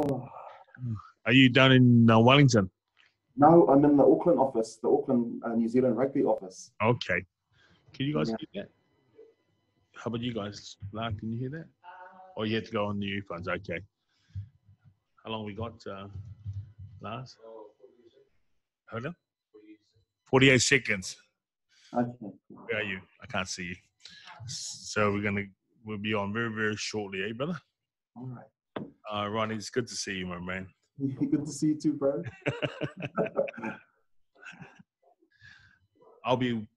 Are you down in uh, Wellington? No, I'm in the Auckland office, the Auckland, uh, New Zealand rugby office. Okay. Can you guys Yeah. hear that? How about you guys? Lark, can you hear that? Oh, you have to go on the earphones. Okay. How long we got, uh, Lars? Hold on. 48 seconds. Okay. Where are you? I can't see you. So we're gonna we'll be on very very shortly, eh, brother? All right. Uh, Ronnie, it's good to see you, my man. Good to see you too, bro. I'll be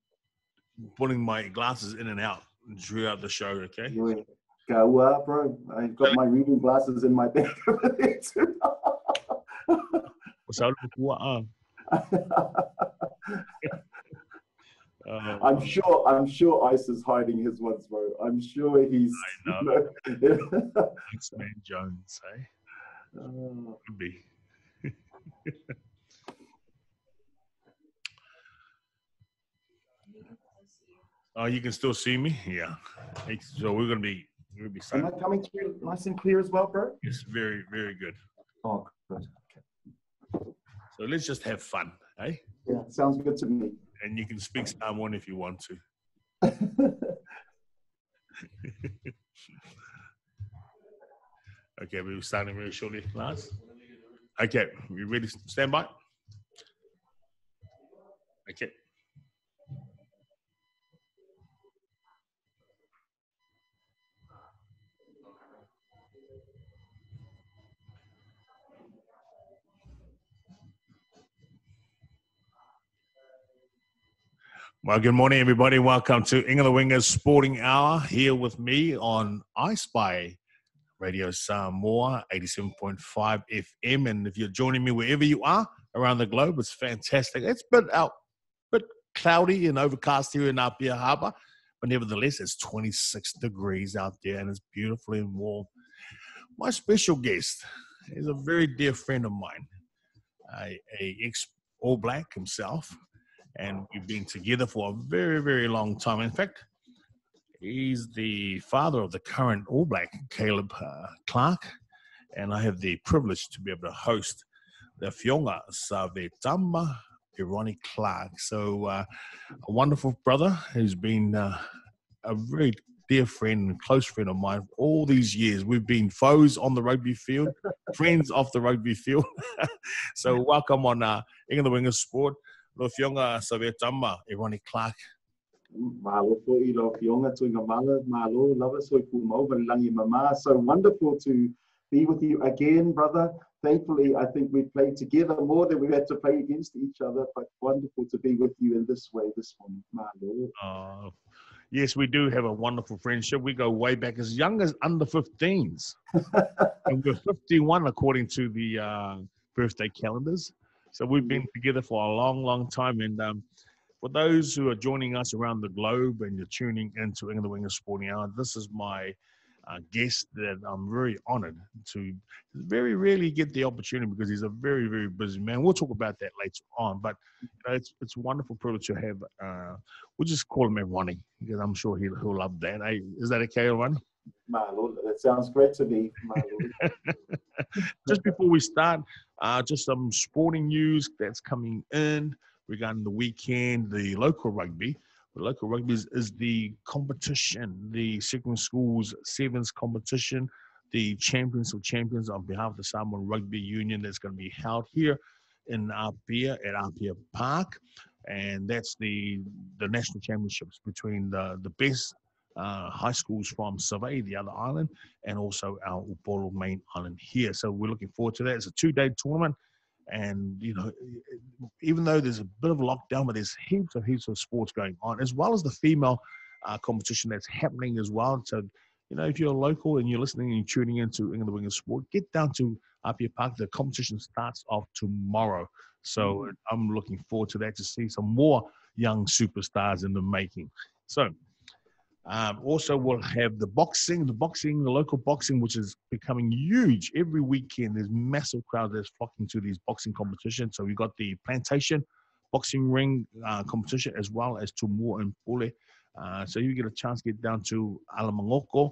putting my glasses in and out throughout the show. Okay. Yeah. Go up, bro. I've got my reading glasses in my bag over there too. So, uh, uh, I'm sure. I'm sure Ice is hiding his ones, bro. I'm sure he's. I know. thanks, man, Jones. Eh? Oh, Could be. oh, you can still see me? Yeah. So we're gonna be we're gonna be am I coming through nice and clear as well, bro? It's very very good. Oh, good. So let's just have fun, eh? Yeah, sounds good to me. And you can speak Samoan if you want to. Okay, we're starting very shortly, Lars. Okay, you ready? Stand by. Okay. Well, good morning, everybody. Welcome to the Wingers Sporting Hour here with me on EyeSpy Radio Samoa 87.5 FM. And if you're joining me wherever you are around the globe, it's fantastic. It's been out, bit cloudy and overcast here in Apia Harbour, but nevertheless, it's 26 degrees out there and it's beautiful and warm. My special guest is a very dear friend of mine, a, a ex All Black himself, and we've been together for a very, very long time. In fact, He's the father of the current All Black, Caleb uh, Clarke, and I have the privilege to be able to host the Fionga Savetama Eroni Clarke. So, uh, a wonderful brother who's been uh, a very dear friend and close friend of mine all these years. We've been foes on the rugby field, friends off the rugby field. so, welcome on uh, Inga the Wingers Sport. Lo Fionga Savetama Eroni Clarke. Malo po i lo fionga tuinga mala, malo, lava soi pu mau, langi mama. So wonderful to be with you again, brother. Thankfully, I think we played together more than we had to play against each other, but wonderful to be with you in this way this morning. Malo. Uh, yes, we do have a wonderful friendship. We go way back as young as under 15s. and we're 51 according to the uh, birthday calendars. So we've been together for a long, long time. And um, for those who are joining us around the globe and you're tuning into England the Wingers Sporting Hour, this is my uh, guest that I'm very honored to very rarely get the opportunity because he's a very, very busy man. We'll talk about that later on, but you know, it's it's a wonderful privilege to have. Uh, we'll just call him Ronnie because I'm sure he'll, he'll love that. Hey, is that okay, Ronnie? Malo, that sounds great to me. Just before we start, uh, just some sporting news that's coming in regarding the weekend, the local rugby. The local rugby is, is the competition, the second schools sevens competition, the champions of champions on behalf of the Samoan Rugby Union that's going to be held here in Apia at Apia Park. And that's the the national championships between the, the best uh, high schools from Savai'i, the other island, and also our Upolu main island here. So we're looking forward to that. It's a two-day tournament, and you know, even though there's a bit of lockdown, but there's heaps of heaps of sports going on, as well as the female uh, competition that's happening as well. So, you know, if you're local and you're listening and you're tuning into England the Wing of Sport, get down to Apia Park. The competition starts off tomorrow. So I'm looking forward to that to see some more young superstars in the making. So um, also, we'll have the boxing, the boxing, the local boxing, which is becoming huge every weekend. There's massive crowds that's flocking to these boxing competitions. So we've got the plantation boxing ring uh, competition as well as Tumua and Pule. Uh, so you get a chance to get down to Alamagoto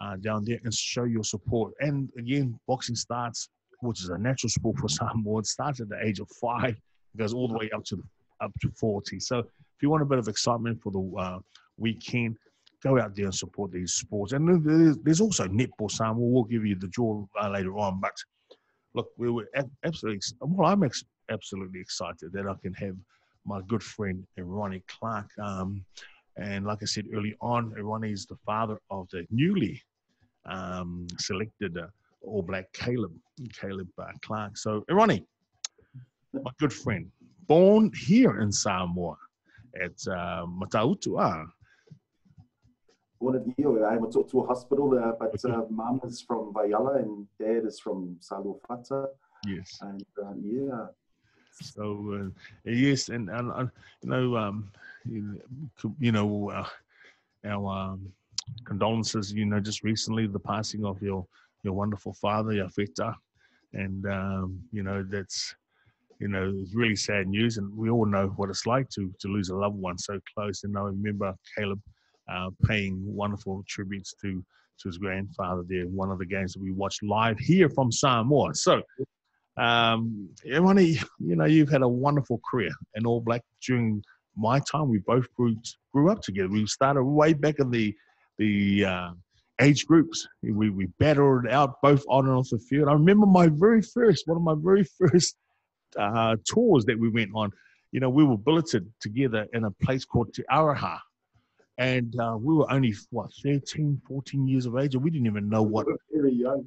uh, down there and show your support. And again, boxing starts which is a natural sport for Samoa. It starts at the age of five, it goes all the way up to up to 40. So if you want a bit of excitement for the uh, weekend, go out there and support these sports. And there's, also netball, Samoa. We'll give you the draw uh, later on. But look, we were absolutely, well, I'm ex- absolutely excited that I can have my good friend Ronnie Clarke. Um, and like I said early on, Ronnie is the father of the newly um, selected uh, All Black Caleb, Caleb uh, Clarke. So, Ronnie, my good friend, born here in Samoa at uh, Matautu. Born at you. I went to, to a hospital, uh, but uh, mom is from Waiala and dad is from Salofata. Yes. And uh, yeah. So uh, yes, and, and uh, you know, um, you, know, uh, our um, condolences. You know, just recently the passing of your your wonderful father, Yafeta, and um, you know that's you know it's really sad news, and we all know what it's like to to lose a loved one so close. And I remember Caleb uh, paying wonderful tributes to to his grandfather there in one of the games that we watched live here from Samoa. So um, you know, you've had a wonderful career in All Black during my time. We both grew grew up together. We started way back in the the uh, age groups. We we battled out both on and off the field. I remember my very first, one of my very first uh, tours that we went on. You know, we were billeted together in a place called Te Aroha. And uh, we were only, what, 13, 14 years of age, and we didn't even know what. We were very young.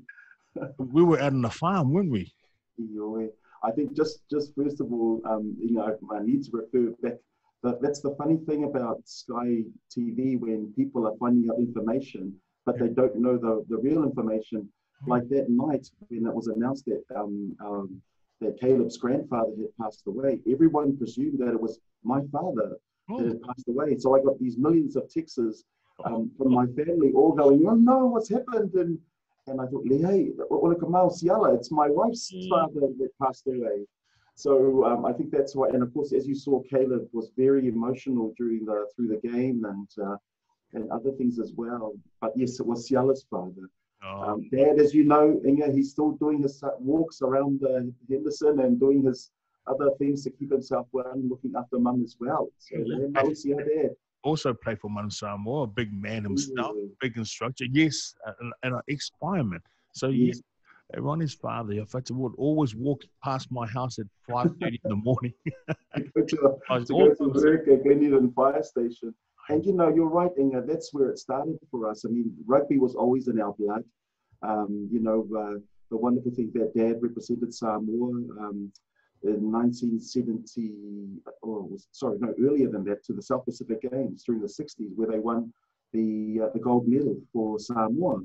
we were out on the farm, weren't we? I think just just first of all, um, you know, I need to refer back. That that's the funny thing about Sky TV when people are finding out information, but they don't know the, the real information. Hmm. Like that night when it was announced that um, um, that Caleb's grandfather had passed away, everyone presumed that it was my father Oh. that had passed away. So I got these millions of texts um, from my family all going, "Oh no, what's happened?" and and I thought, hey, it's my wife's Mm. father that passed away. So um, I think that's why, and of course, as you saw, Caleb was very emotional during the through the game and uh, and other things as well. But yes, it was Siala's father. Oh, Um, Dad, as you know, Inga, he's still doing his walks around uh, Henderson and doing his other things to keep himself well and looking after mum as well. So Yeah. yeah, see your dad. also played for Manu Samoa, a big man himself, Ooh. big instructor. Yes, and, and an ex-fireman. So yes, Ronnie's father, in fact, would always walk past my house at five thirty in the morning. To, I was to go to work at Glenelg Fire Station. And you know, you're right, Inga. That's where it started for us. I mean, rugby was always in our blood. Um, you know, uh, the wonderful thing that Dad represented Samoa um, in 1970. Oh, was, sorry, no, earlier than that, to the South Pacific Games during the 60s, where they won the uh, the gold medal for Samoa.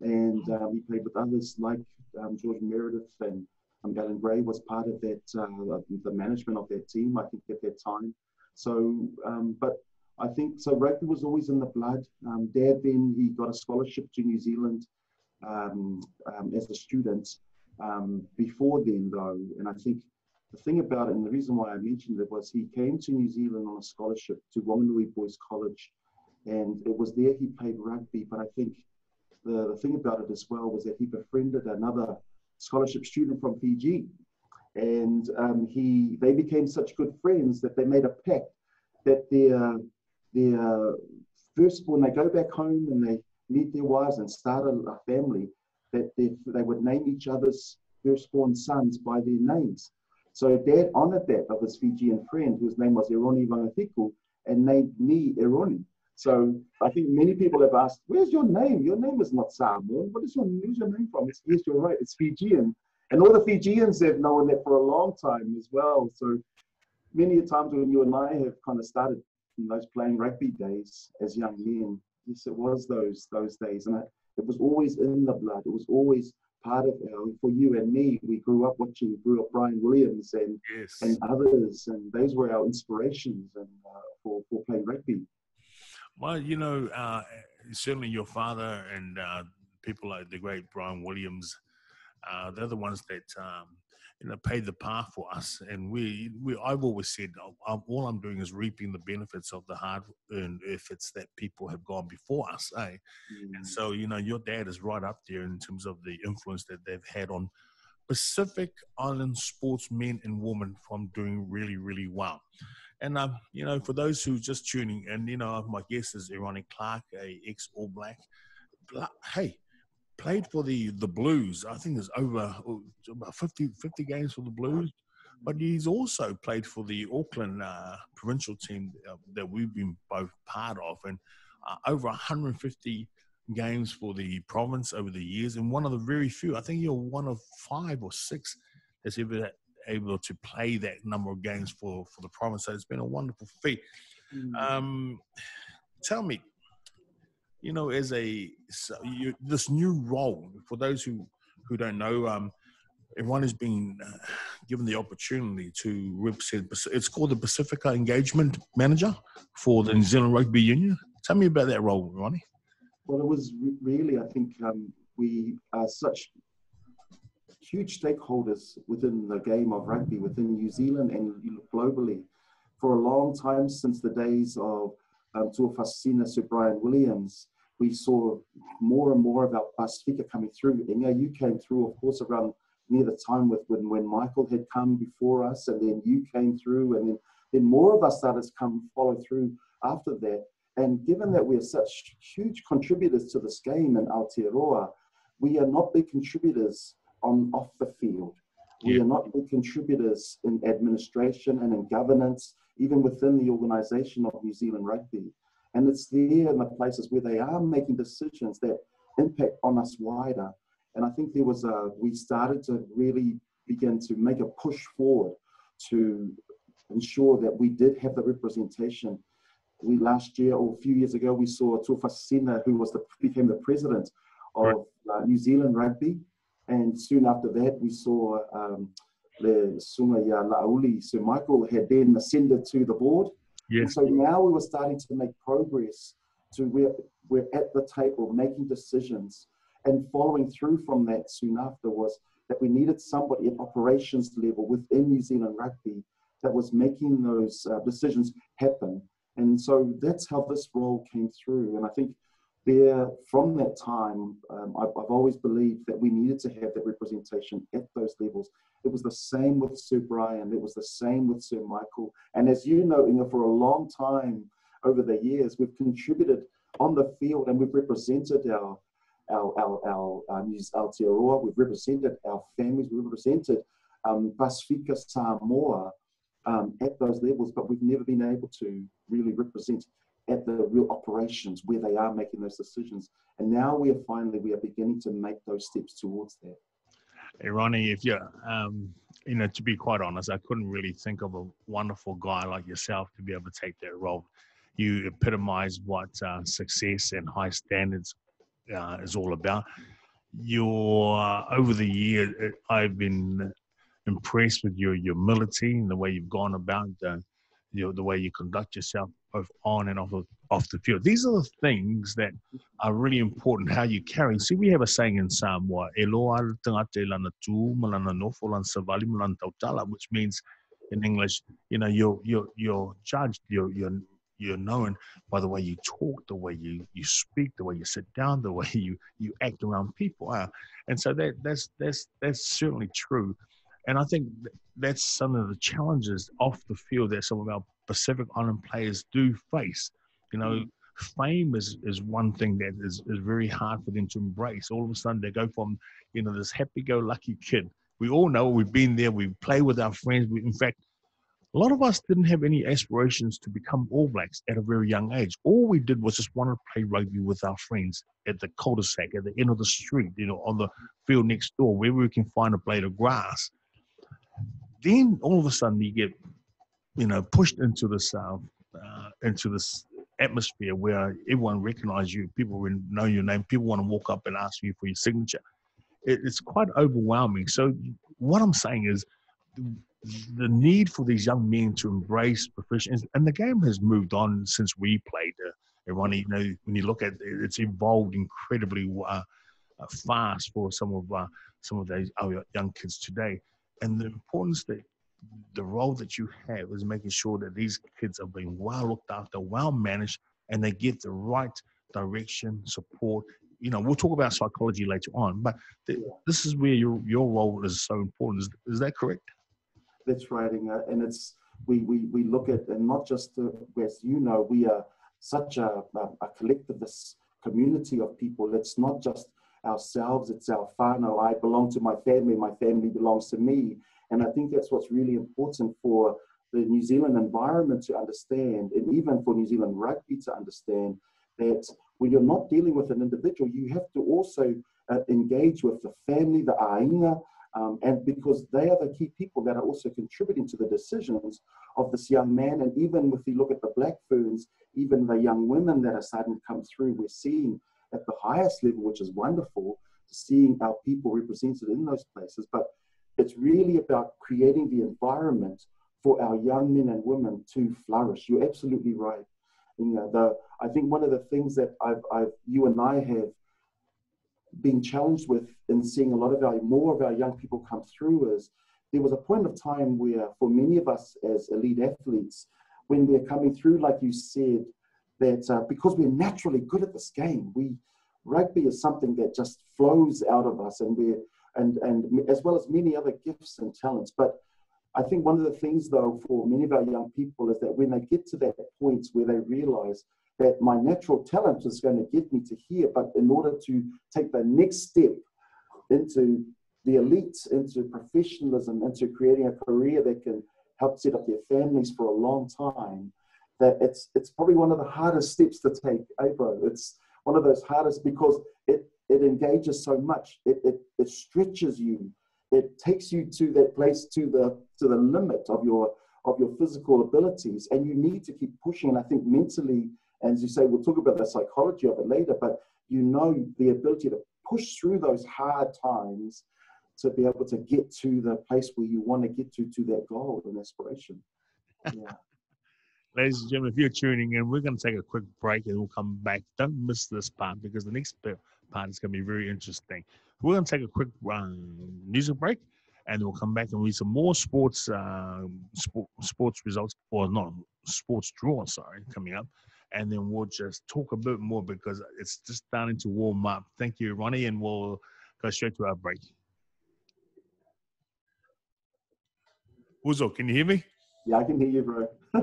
And um, he played with others like um, George Meredith and um, Alan Gray was part of that, uh, the management of that team, I think, at that time. So, um, but I think so. Rugby was always in the blood. Um, Dad then he got a scholarship to New Zealand um, as a student. Before then, though, and I think the thing about it, and the reason why I mentioned it was he came to New Zealand on a scholarship to Wanganui Boys College, and it was there he played rugby. But I think the, the thing about it as well was that he befriended another scholarship student from Fiji, and um, he they became such good friends that they made a pact that their their first when they go back home and they meet their wives and start a, a family, that they, they would name each other's firstborn sons by their names. So dad honored that of his Fijian friend whose name was Eroni Vangathiku and named me Eroni. So I think many people have asked, where's your name? Your name is not Samoan. What is your, where's your name from? It's, yes, you're right. It's Fijian. And all the Fijians have known that for a long time as well. So many times when you and I have kind of started in those playing rugby days as young men, yes, it was those those days. And it was always in the blood. It was always part of our, for you and me, we grew up watching, grew up Bryan Williams and, yes. and others. And those were our inspirations and, uh, for, for playing rugby. Well, you know, uh, certainly your father and uh, people like the great Bryan Williams, uh, they're the ones that um, you know paid the path for us. And we, we, I've always said, I'm, all I'm doing is reaping the benefits of the hard-earned efforts that people have gone before us. Eh? Mm. And so, you know, your dad is right up there in terms of the influence that they've had on Pacific Island sportsmen and women from doing really, really well. And um, you know, for those who just tuning in, you know, my guest is Ronnie Clarke, a ex All Black. Hey, played for the the Blues. I think there's over oh, about 50, 50 games for the Blues. But he's also played for the Auckland uh, provincial team uh, that we've been both part of, and uh, over 150 games for the province over the years, and one of the very few. I think you're one of five or six that's ever able to play that number of games for for the province. So it's been a wonderful feat. Mm. Um, tell me, you know, as a so you, this new role for those who who don't know, um, everyone has been uh, given the opportunity to represent. It's called the Pasifika Engagement Manager for the New Zealand Rugby Union. Tell me about that role, Ronnie. Well, it was really, I think, um, we are such huge stakeholders within the game of rugby within New Zealand and globally for a long time since the days of um, Tuafasina Sir Bryan Williams. We saw more and more of our Pasifika coming through. Inga, you came through, of course, around near the time with when, when Michael had come before us, and then you came through, and then, then more of us started to come follow through after that. And given that we are such huge contributors to this game in Aotearoa, we are not big contributors on off the field. We are not big contributors in administration and in governance, even within the organisation of New Zealand Rugby. And it's there in the places where they are making decisions that impact on us wider. And I think there was a, we started to really begin to make a push forward to ensure that we did have the representation. We last year or a few years ago, we saw Tuafasina, who was the, became the president of uh, New Zealand Rugby. And soon after that, we saw um, the Sumaya Lauli, Sir Michael, had then ascended to the board. Yes. And so now we were starting to make progress to where we're at the table making decisions and following through from that soon after was that we needed somebody at operations level within New Zealand Rugby that was making those uh, decisions happen. And so that's how this role came through. And I think there, from that time, um, I've, I've, always believed that we needed to have that representation at those levels. It was the same with Sir Bryan, it was the same with Sir Michael. And as you know, Inga, for a long time over the years, we've contributed on the field and we've represented our our, our, our, our News Aotearoa, we've represented our families, we've represented um, Pasifika Samoa um, at those levels, but we've never been able to really represent at the real operations where they are making those decisions. And now we are finally, we are beginning to make those steps towards that. Hey, Ronnie, if you, um, you know, to be quite honest, I couldn't really think of a wonderful guy like yourself to be able to take that role. You epitomize what uh, success and high standards uh, is all about. Your uh, over the years, uh, I've been impressed with your humility and the way you've gone about the, the way you conduct yourself both on and off of, off the field. These are the things that are really important. How you carry. See, we have a saying in Samoa, which means in English, you know, you're you're you're judged, you're you're you're known by the way you talk, the way you, you speak, the way you sit down, the way you, you act around people. And so that that's that's that's certainly true. And I think that's some of the challenges off the field that some of our Pacific Island players do face. You know, mm. fame is, is one thing that is, is very hard for them to embrace. All of a sudden they go from, you know, this happy-go-lucky kid. We all know we've been there. We play with our friends. We, in fact, a lot of us didn't have any aspirations to become All Blacks at a very young age. All we did was just want to play rugby with our friends at the cul-de-sac, at the end of the street, you know, on the field next door, where we can find a blade of grass. Then all of a sudden you get, you know, pushed into this, uh, uh, into this atmosphere where everyone recognizes you, people know your name, people want to walk up and ask you for your signature. It, it's quite overwhelming. So what I'm saying is the need for these young men to embrace profession, and the game has moved on since we played. Uh, everyone, you know, when you look at it, it's evolved incredibly uh, uh, fast for some of uh, some of those our young kids today. And the importance that the role that you have is making sure that these kids are being well looked after, well managed, and they get the right direction, support, you know, we'll talk about psychology later on, but th- this is where your your role is so important. Is, is that correct? That's right, Inga. and it's we we we look at and not just uh, the, as you know, we are such a, a, a collectivist community of people. It's not just ourselves, it's our whānau. I belong to my family, my family belongs to me. And I think that's what's really important for the New Zealand environment to understand, and even for New Zealand rugby to understand that when you're not dealing with an individual, you have to also uh, engage with the family, the ainga, um, and because they are the key people that are also contributing to the decisions of this young man. And even if you look at the Black Ferns, even the young women that are starting to come through, we're seeing at the highest level, which is wonderful, seeing our people represented in those places. But it's really about creating the environment for our young men and women to flourish. You're absolutely right. You know, the, I think one of the things that I've, I've, you and I have been challenged with in seeing a lot of our, more of our young people come through is there was a point of time where, for many of us as elite athletes, when we're coming through, like you said, that uh, because we're naturally good at this game, we rugby is something that just flows out of us, and we're and and as well as many other gifts and talents. But I think one of the things, though, for many of our young people is that when they get to that point where they realize that my natural talent is going to get me to here, but in order to take the next step into the elite, into professionalism, into creating a career that can help set up their families for a long time, that it's it's probably one of the hardest steps to take, eh? It's one of those hardest because it engages so much. It it, it stretches you. It takes you to that place to the to the limit of your of your physical abilities, and you need to keep pushing. And I think mentally, as you say, we'll talk about the psychology of it later. But you know the ability to push through those hard times to be able to get to the place where you want to get to to that goal and aspiration. Yeah. Ladies and gentlemen, if you're tuning in, we're going to take a quick break and we'll come back. Don't miss this part because the next part is going to be very interesting. We're going to take a quick um, music break and we'll come back and read some more sports uh, sport, sports results, or not sports draw, sorry, coming up. And then we'll just talk a bit more because it's just starting to warm up. Thank you, Ronnie, and we'll go straight to our break. Uzo, can you hear me? Yeah, I can hear you, bro.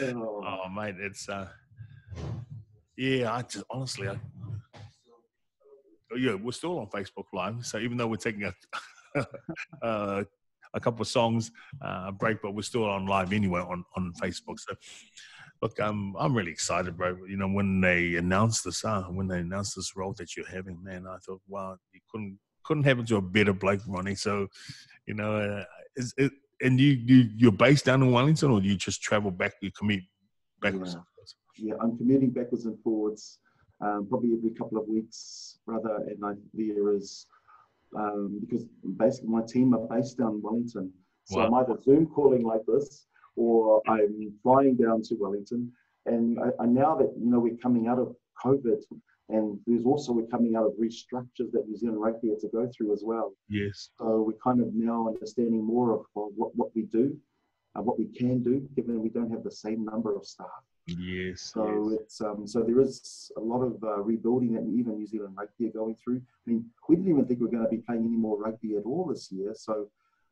oh. oh, mate, it's uh, yeah. I just honestly, I, yeah, we're still on Facebook Live. So even though we're taking a uh, a couple of songs uh, break, but we're still on live anyway on on Facebook. So look, I'm I'm really excited, bro. You know, when they announced this, uh, when they announced this role that you're having, man, I thought, wow, you couldn't couldn't happen to a better Blake Ronnie. So, you know, uh, is it and you you you're based down in Wellington, or do you just travel back? You commute backwards. Yeah, yeah I'm commuting backwards and forwards, um, probably every couple of weeks, rather, And I, there is um, because basically my team are based down in Wellington, so wow. I'm either Zoom calling like this, or I'm flying down to Wellington. And I, I now that you know we're coming out of COVID, and there's also we're coming out of restructures that New Zealand Rugby had to go through as well. Yes. So we're kind of now understanding more of, of what, what we do, and what we can do, given we don't have the same number of staff. Yes. So yes. it's um, so there is a lot of uh, rebuilding that even New Zealand Rugby are going through. I mean, we didn't even think we are going to be playing any more rugby at all this year. So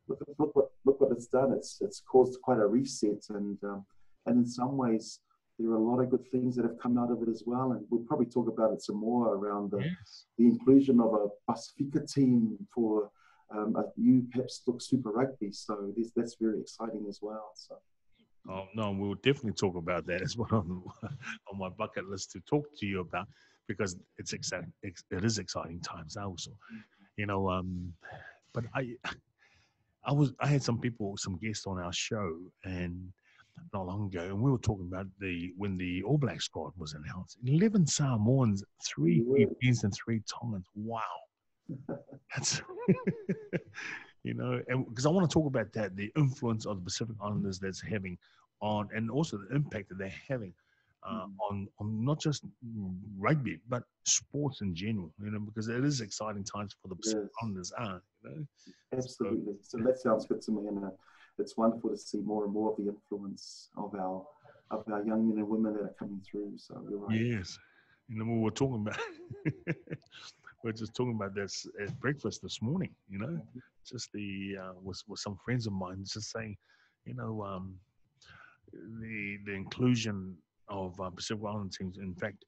look, look what look what it's done. It's it's caused quite a reset, and um, and in some ways there are a lot of good things that have come out of it as well. And we'll probably talk about it some more around the, yes. the inclusion of a Pasifika team for um, a new Peps Look Super Rugby. So this, that's very exciting as well. So. Oh, no, we'll definitely talk about that as well on, on my bucket list to talk to you about because it's exciting. It is exciting times also, you know. Um, but I, I was I had some people, some guests on our show, and not long ago, and we were talking about the when the All Black squad was announced. Eleven Samoans, three Philippines, and three Tongans. Wow, that's you know, and because I want to talk about that, the influence of the Pacific Islanders that's having on, and also the impact that they're having uh, mm. on on not just rugby but sports in general. You know, because it is exciting times for the Pacific yes. Islanders. Are you know? Absolutely. So, so that sounds good to me, and. Uh, it's wonderful to see more and more of the influence of our of our young men and women that are coming through. So you're right. Yes, You know, we were talking about, we are just talking about this at breakfast this morning. You know, just the uh, with with some friends of mine, just saying, you know, um, the the inclusion of uh, Pacific Island teams. In fact,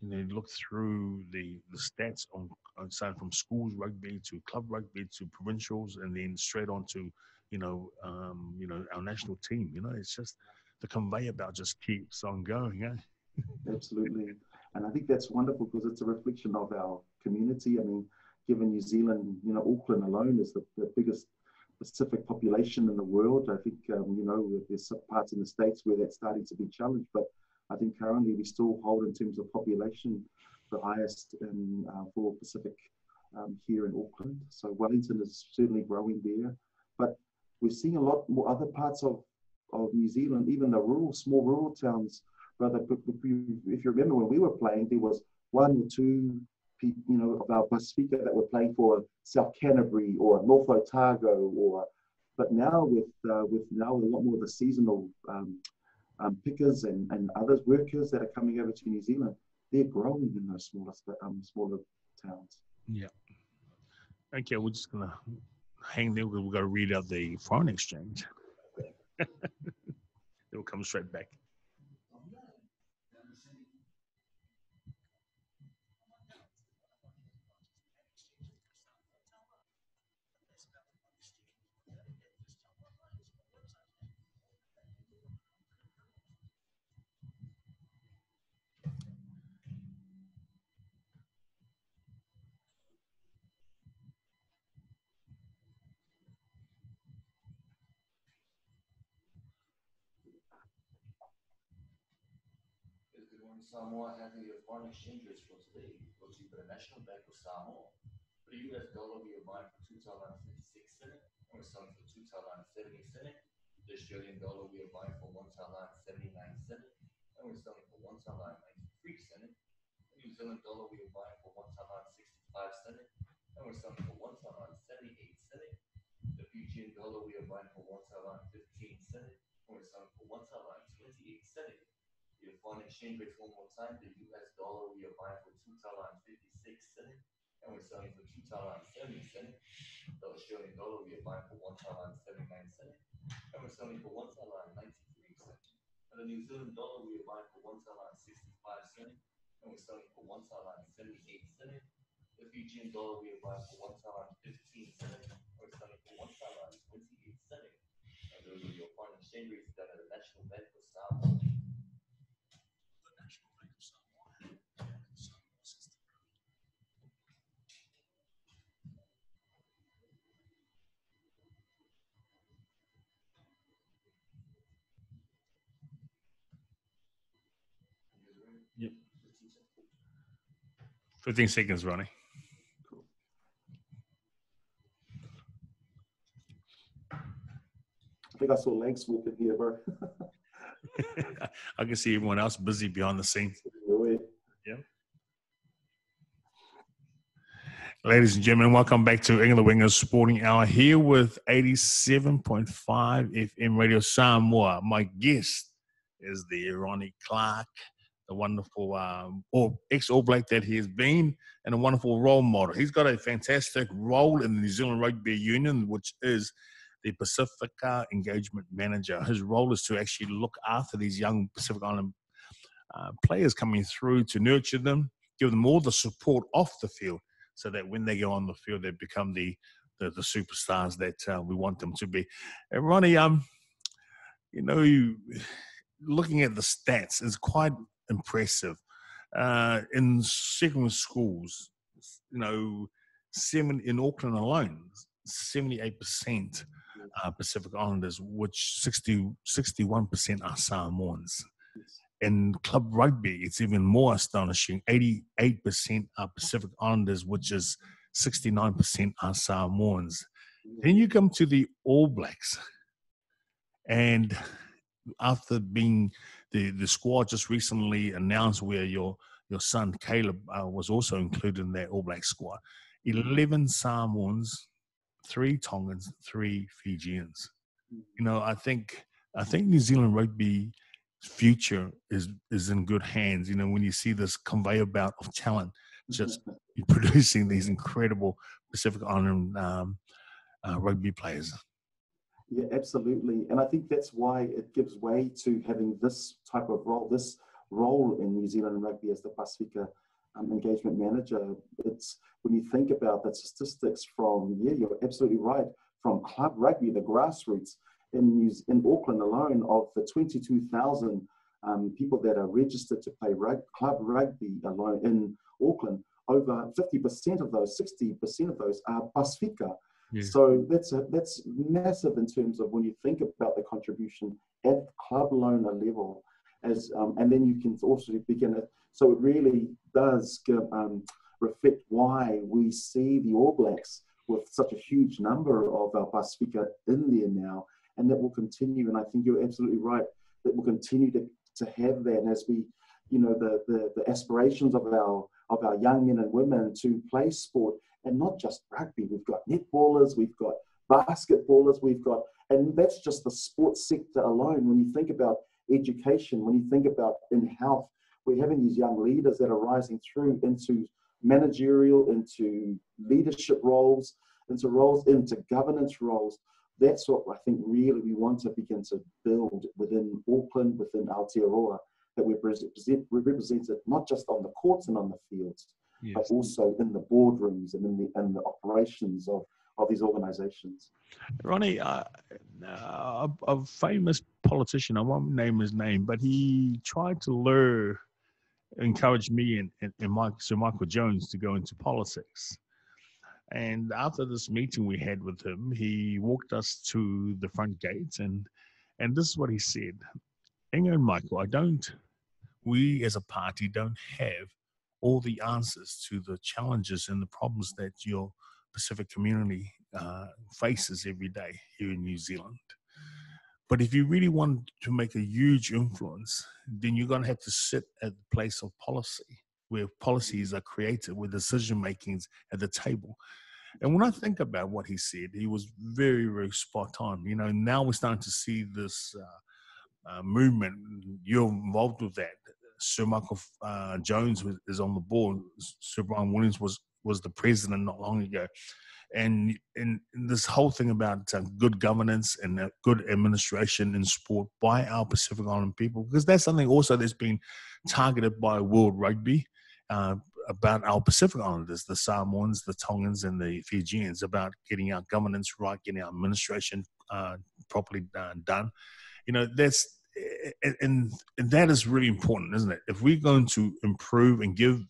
you know, look through the the stats on, starting from schools rugby to club rugby to provincials, and then straight on to, you know, um, you know, our national team. You know, it's just the conveyor belt just keeps on going. Eh? Absolutely. And I think that's wonderful because it's a reflection of our community. I mean, given New Zealand, you know, Auckland alone is the, the biggest Pacific population in the world. I think, um, you know, there's parts in the States where that's starting to be challenged, but I think currently we still hold in terms of population the highest in, uh, for Pacific um, here in Auckland. So Wellington is certainly growing there, but we're seeing a lot more other parts of, of New Zealand, even the rural, small rural towns but if you remember when we were playing, there was one or two you know, of our Pasifika that were playing for South Canterbury or North Otago or, but now with uh, with now a lot more of the seasonal um, um, pickers and, and others workers that are coming over to New Zealand, they're growing in those smaller um, smaller towns. Yeah. Okay, we're just gonna hang there. We've got to read out the foreign exchange. It'll come straight back. Samoa having the foreign exchange rates for today. To the National Bank of Samoa. For the US dollar, we are buying for two dollars and we're selling for two dollars and seventy cents. The Australian dollar, we are buying for one dollar and seventy-nine cents, and we're selling for one dollar and ninety-three cents. The New Zealand dollar, we are buying for one dollar and sixty-five cents, and we're selling for one dollar and seventy-eight cents. The Fijian dollar, we are buying for one dollar and fifteen cents, and we're selling for one dollar and twenty-eight cents. The foreign exchange rates one more time. The US dollar we are buying for two dollar and fifty six cent, and we're selling for two dollar and seventy cent. The Australian dollar we are buying for one dollar and seventy nine cent, and we're selling for one dollar and ninety three cent. And the New Zealand dollar we are buying for one dollar and sixty five cent, and we're selling for one dollar and seventy eight cent. The Fijian dollar we are buying for one dollar and fifteen cent, and we're selling for one dollar and twenty eight cent. And those are your foreign exchange rates done at the National Bank of Samoa. Yep. 15 seconds, Ronnie. I think I saw legs walking here, bro. I can see everyone else busy behind the scenes. Yeah. Ladies and gentlemen, welcome back to England Wingers Sporting Hour here with 87.5 FM Radio Samoa. My guest is the Ronnie Clarke the wonderful um, or ex All Black that he has been, and a wonderful role model. He's got a fantastic role in the New Zealand Rugby Union, which is the Pasifika Engagement Manager. His role is to actually look after these young Pacific Island uh, players coming through to nurture them, give them all the support off the field, so that when they go on the field, they become the the, the superstars that uh, we want them to be. And Ronnie, um, you know, you, looking at the stats is quite impressive. Uh, in secondary schools, you know, seven in Auckland alone, seventy-eight percent are Pacific Islanders, which 60, 61 percent are Samoans. In club rugby, it's even more astonishing. Eighty-eight percent are Pacific Islanders, which is sixty-nine percent are Samoans. Then you come to the All Blacks, and after being the the squad just recently announced where your your son Caleb uh, was also included in that All Black squad. Eleven Samoans, three Tongans, three Fijians. You know, I think I think New Zealand rugby future is is in good hands. You know, when you see this conveyor belt of talent just producing these incredible Pacific Island um, uh, rugby players. Yeah, absolutely. And I think that's why it gives way to having this type of role, this role in New Zealand rugby as the Pasifika um, engagement manager. It's when you think about the statistics from, yeah, you're absolutely right, from club rugby, the grassroots in, New, in Auckland alone, of the 22,000 um, people that are registered to play rug, club rugby alone in Auckland, over 50% of those, 60% of those are Pasifika. Yeah. So that's a, that's massive in terms of when you think about the contribution at club loaner level, as um, and then you can also begin it. So it really does give, um, reflect why we see the All Blacks with such a huge number of our Pasifika in there now, and that will continue. And I think you're absolutely right that we'll continue to, to have that as we, you know, the, the, the aspirations of our of our young men and women to play sport and not just rugby. We've got netballers, we've got basketballers, we've got, and that's just the sports sector alone. When you think about education, when you think about in health, we're having these young leaders that are rising through into managerial, into leadership roles, into roles, into governance roles. That's what I think really we want to begin to build within Auckland, within Aotearoa, that we're, represented not just on the courts and on the fields, yes. but also in the boardrooms and in the, in the operations of, of these organizations. Ronnie, uh, uh, a, famous politician, I won't name his name, but he tried to lure, encourage me and, and, and Mike, Sir Michael Jones to go into politics. And after this meeting we had with him, he walked us to the front gates and and this is what he said. Ingo and Michael, I don't, we as a party don't have all the answers to the challenges and the problems that your Pacific community uh, faces every day here in New Zealand. But if you really want to make a huge influence, then you're going to have to sit at the place of policy, where policies are created, where decision making's at the table. And when I think about what he said, he was very, very spot on. You know, now we're starting to see this uh, uh, movement. You're involved with that. Sir Michael uh, Jones was, is on the board. Sir Bryan Williams was was the president not long ago, and and this whole thing about uh, good governance and uh, good administration in sport by our Pacific Island people, because that's something also that's been targeted by World Rugby. Uh, about our Pacific Islanders, the Samoans, the Tongans, and the Fijians, about getting our governance right, getting our administration uh, properly uh, done. You know, that's and, and that is really important, isn't it? If we're going to improve and give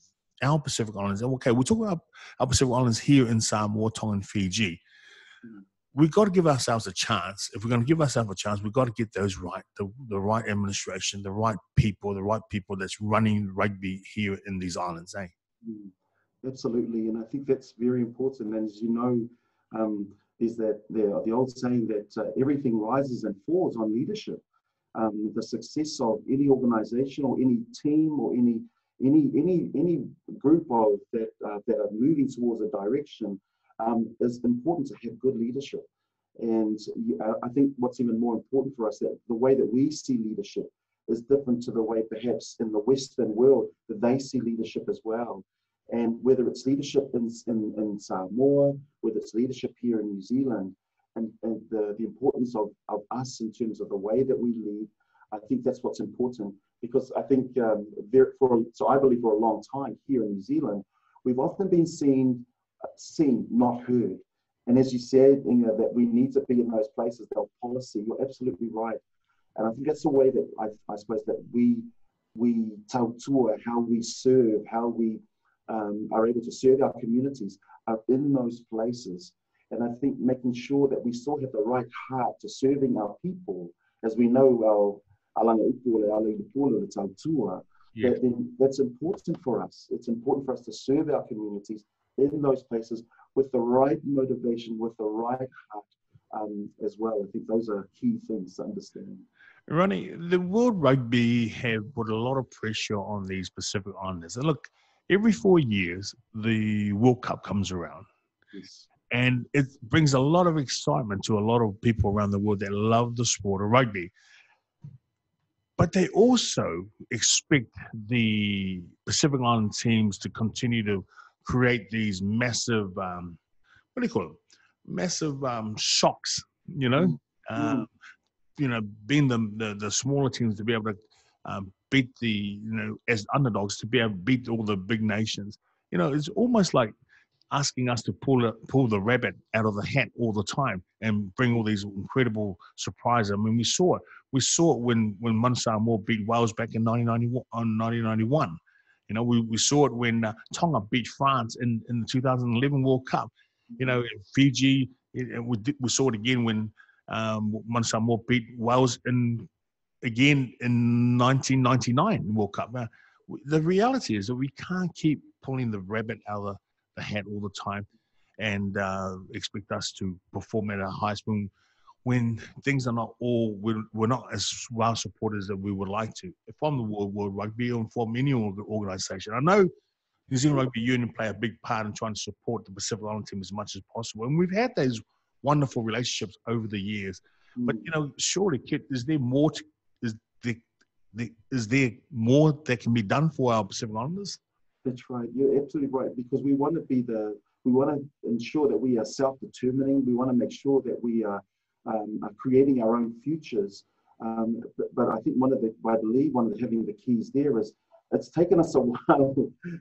our Pacific Islands, okay, we're talking about our Pacific Islands here in Samoa, Tonga, and Fiji. We've got to give ourselves a chance. If we're going to give ourselves a chance, we've got to get those right, the, the right administration, the right people, the right people that's running rugby here in these islands, eh? Mm, absolutely, and I think that's very important. And as you know, um, is that the, the old saying that uh, everything rises and falls on leadership um, the success of any organization or any team or any any any any group of that uh, that are moving towards a direction um, is important to have good leadership. And uh, I think what's even more important for us that the way that we see leadership is different to the way perhaps in the Western world that they see leadership as well. And whether it's leadership in, in, in Samoa, whether it's leadership here in New Zealand, and, and the, the importance of, of us in terms of the way that we lead. I think that's what's important because I think um, there for so I believe for a long time here in New Zealand, we've often been seen, seen, not heard. And as you said, Inga, that we need to be in those places, that policy, you're absolutely right. And I think that's the way that I, I suppose that we we tour how we serve, how we um, are able to serve our communities are in those places and I think making sure that we still have the right heart to serving our people, as we know our alanga upule, alanga the tautua, yeah. that then that's important for us. It's important for us to serve our communities in those places with the right motivation, with the right heart um, as well. I think those are key things to understand. Ronnie, the World Rugby have put a lot of pressure on these Pacific Islanders. And look, every four years, the World Cup comes around. Yes and it brings a lot of excitement to a lot of people around the world that love the sport of rugby. but they also expect the Pacific Island teams to continue to create these massive, um, what do you call them? Massive um, shocks, you know? Mm. Uh, you know, being the, the, the smaller teams to be able to um, beat the, you know, as underdogs to be able to beat all the big nations. You know, it's almost like asking us to pull a, pull the rabbit out of the hat all the time and bring all these incredible surprises. I mean, we saw it. We saw it when when Manu Samoa beat Wales back in 1991. 1991. You know, we, we saw it when uh, Tonga beat France in, in the 2011 World Cup. You know, Fiji. We, we saw it again when um, Manu Samoa beat Wales in again in 1999 World Cup. Now, the reality is that we can't keep pulling the rabbit out of the the hat all the time and uh, expect us to perform at our highest when, when things are not all, we're, we're not as well supported as we would like to. From the World, World Rugby and from any organisation. I know New Zealand Rugby Union play a big part in trying to support the Pacific Island team as much as possible. And we've had those wonderful relationships over the years. Mm. But, you know, surely, Kit, is there more to, is there, is there more that can be done for our Pacific Islanders? That's right. You're absolutely right because we want to be the we want to ensure that we are self-determining. We want to make sure that we are, um, are creating our own futures. Um, but, but, I think one of the I believe one of the having the keys there is it's taken us a while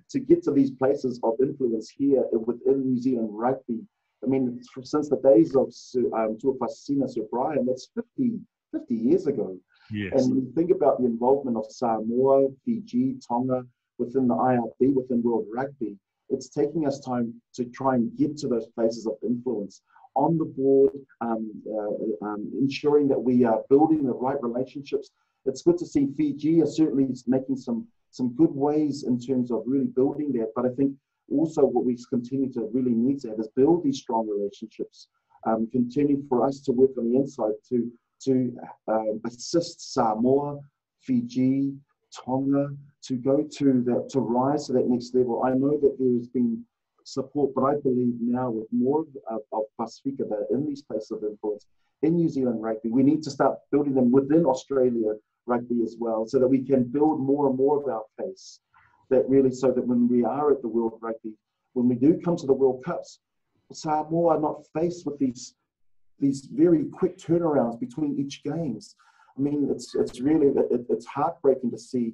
to get to these places of influence here within New Zealand rugby. I mean, since the days of um, Tuapasina Sir Bryan, that's 50, 50 years ago. Yes. And think about the involvement of Samoa, Fiji, Tonga, within the IRB, within World Rugby, it's taking us time to try and get to those places of influence on the board, um, uh, um, ensuring that we are building the right relationships. It's good to see Fiji are certainly making some some good ways in terms of really building that. But I think also what we continue to really need to have is build these strong relationships. Um, continue for us to work on the inside to to um, assist Samoa, Fiji, Tonga, to go to that, to rise to that next level. I know that there has been support, but I believe now with more of, of Pasifika that in these places of influence in New Zealand rugby, we need to start building them within Australia rugby as well, so that we can build more and more of our case. That really, so that when we are at the World Rugby, when we do come to the World Cups, Samoa are not faced with these these very quick turnarounds between each games. I mean, it's it's really it, it's heartbreaking to see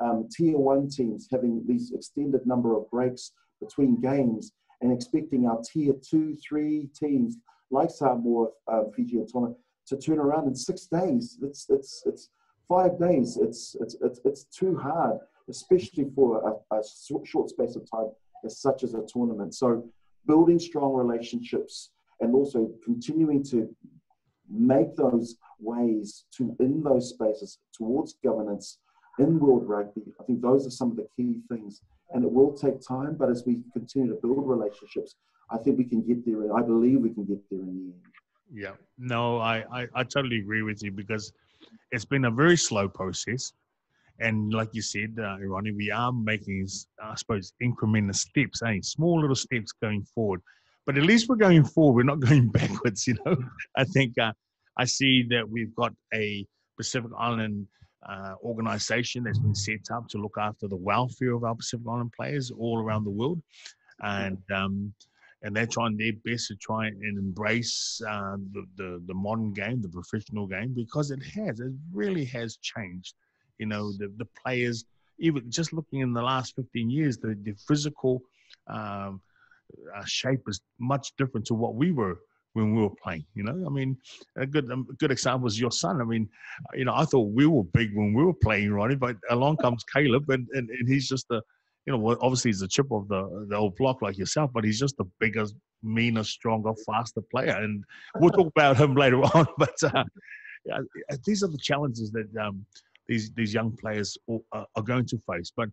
um, tier one teams having these extended number of breaks between games and expecting our tier two, three teams like Samoa, uh, Fiji, and Tonga to turn around in six days. It's it's it's five days. It's it's it's, it's too hard, especially for a, a short space of time as such as a tournament. So building strong relationships and also continuing to make those ways to in those spaces towards governance in World Rugby. I think those are some of the key things. And it will take time, but as we continue to build relationships, I think we can get there. And I believe we can get there in the end. Yeah, no, I, I, I totally agree with you because it's been a very slow process. And like you said, uh, Ronnie, we are making, I suppose, incremental steps, eh? small little steps going forward. But at least we're going forward. We're not going backwards, you know. I think uh, I see that we've got a Pacific Island uh, organization that's been set up to look after the welfare of our Pacific Island players all around the world, and um, and they're trying their best to try and embrace uh, the, the, the modern game, the professional game, because it has, it really has changed. You know, the the players, even just looking in the last 15 years, the the physical um, uh, shape is much different to what we were when we were playing. You know, I mean, a good a good example is your son. I mean, you know, I thought we were big when we were playing, Ronnie, but along comes Caleb, and, and, and he's just a, you know, obviously he's a chip of the the old block like yourself, but he's just the biggest, meaner, stronger, faster player, and we'll talk about him later on. But uh, these are the challenges that um, these these young players are going to face, but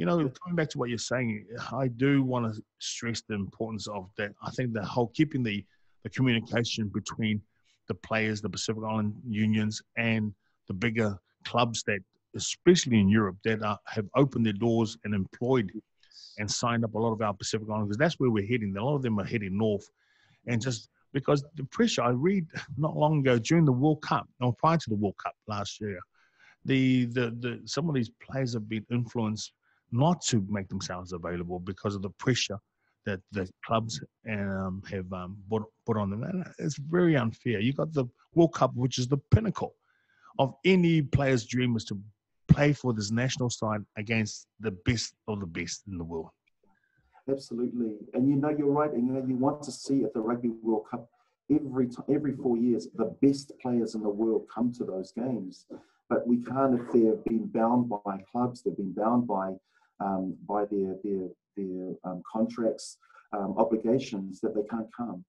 you know, coming back to what you're saying, I do want to stress the importance of that. I think the whole keeping the the communication between the players, the Pacific Island unions, and the bigger clubs that, especially in Europe, that are, have opened their doors and employed and signed up a lot of our Pacific Island because that's where we're heading. A lot of them are heading north, and just because the pressure I read not long ago during the World Cup, or prior to the World Cup last year, the, the the some of these players have been influenced not to make themselves available because of the pressure that the clubs um, have um, put, put on them. And it's very unfair. You got the World Cup, which is the pinnacle of any player's dream, is to play for this national side against the best of the best in the world. Absolutely, and you know you're right, and you know you want to see at the Rugby World Cup every every four years, the best players in the world come to those games. But we can't if they've been bound by clubs, they've been bound by um, by their their their um, contracts, um, obligations that they can't come.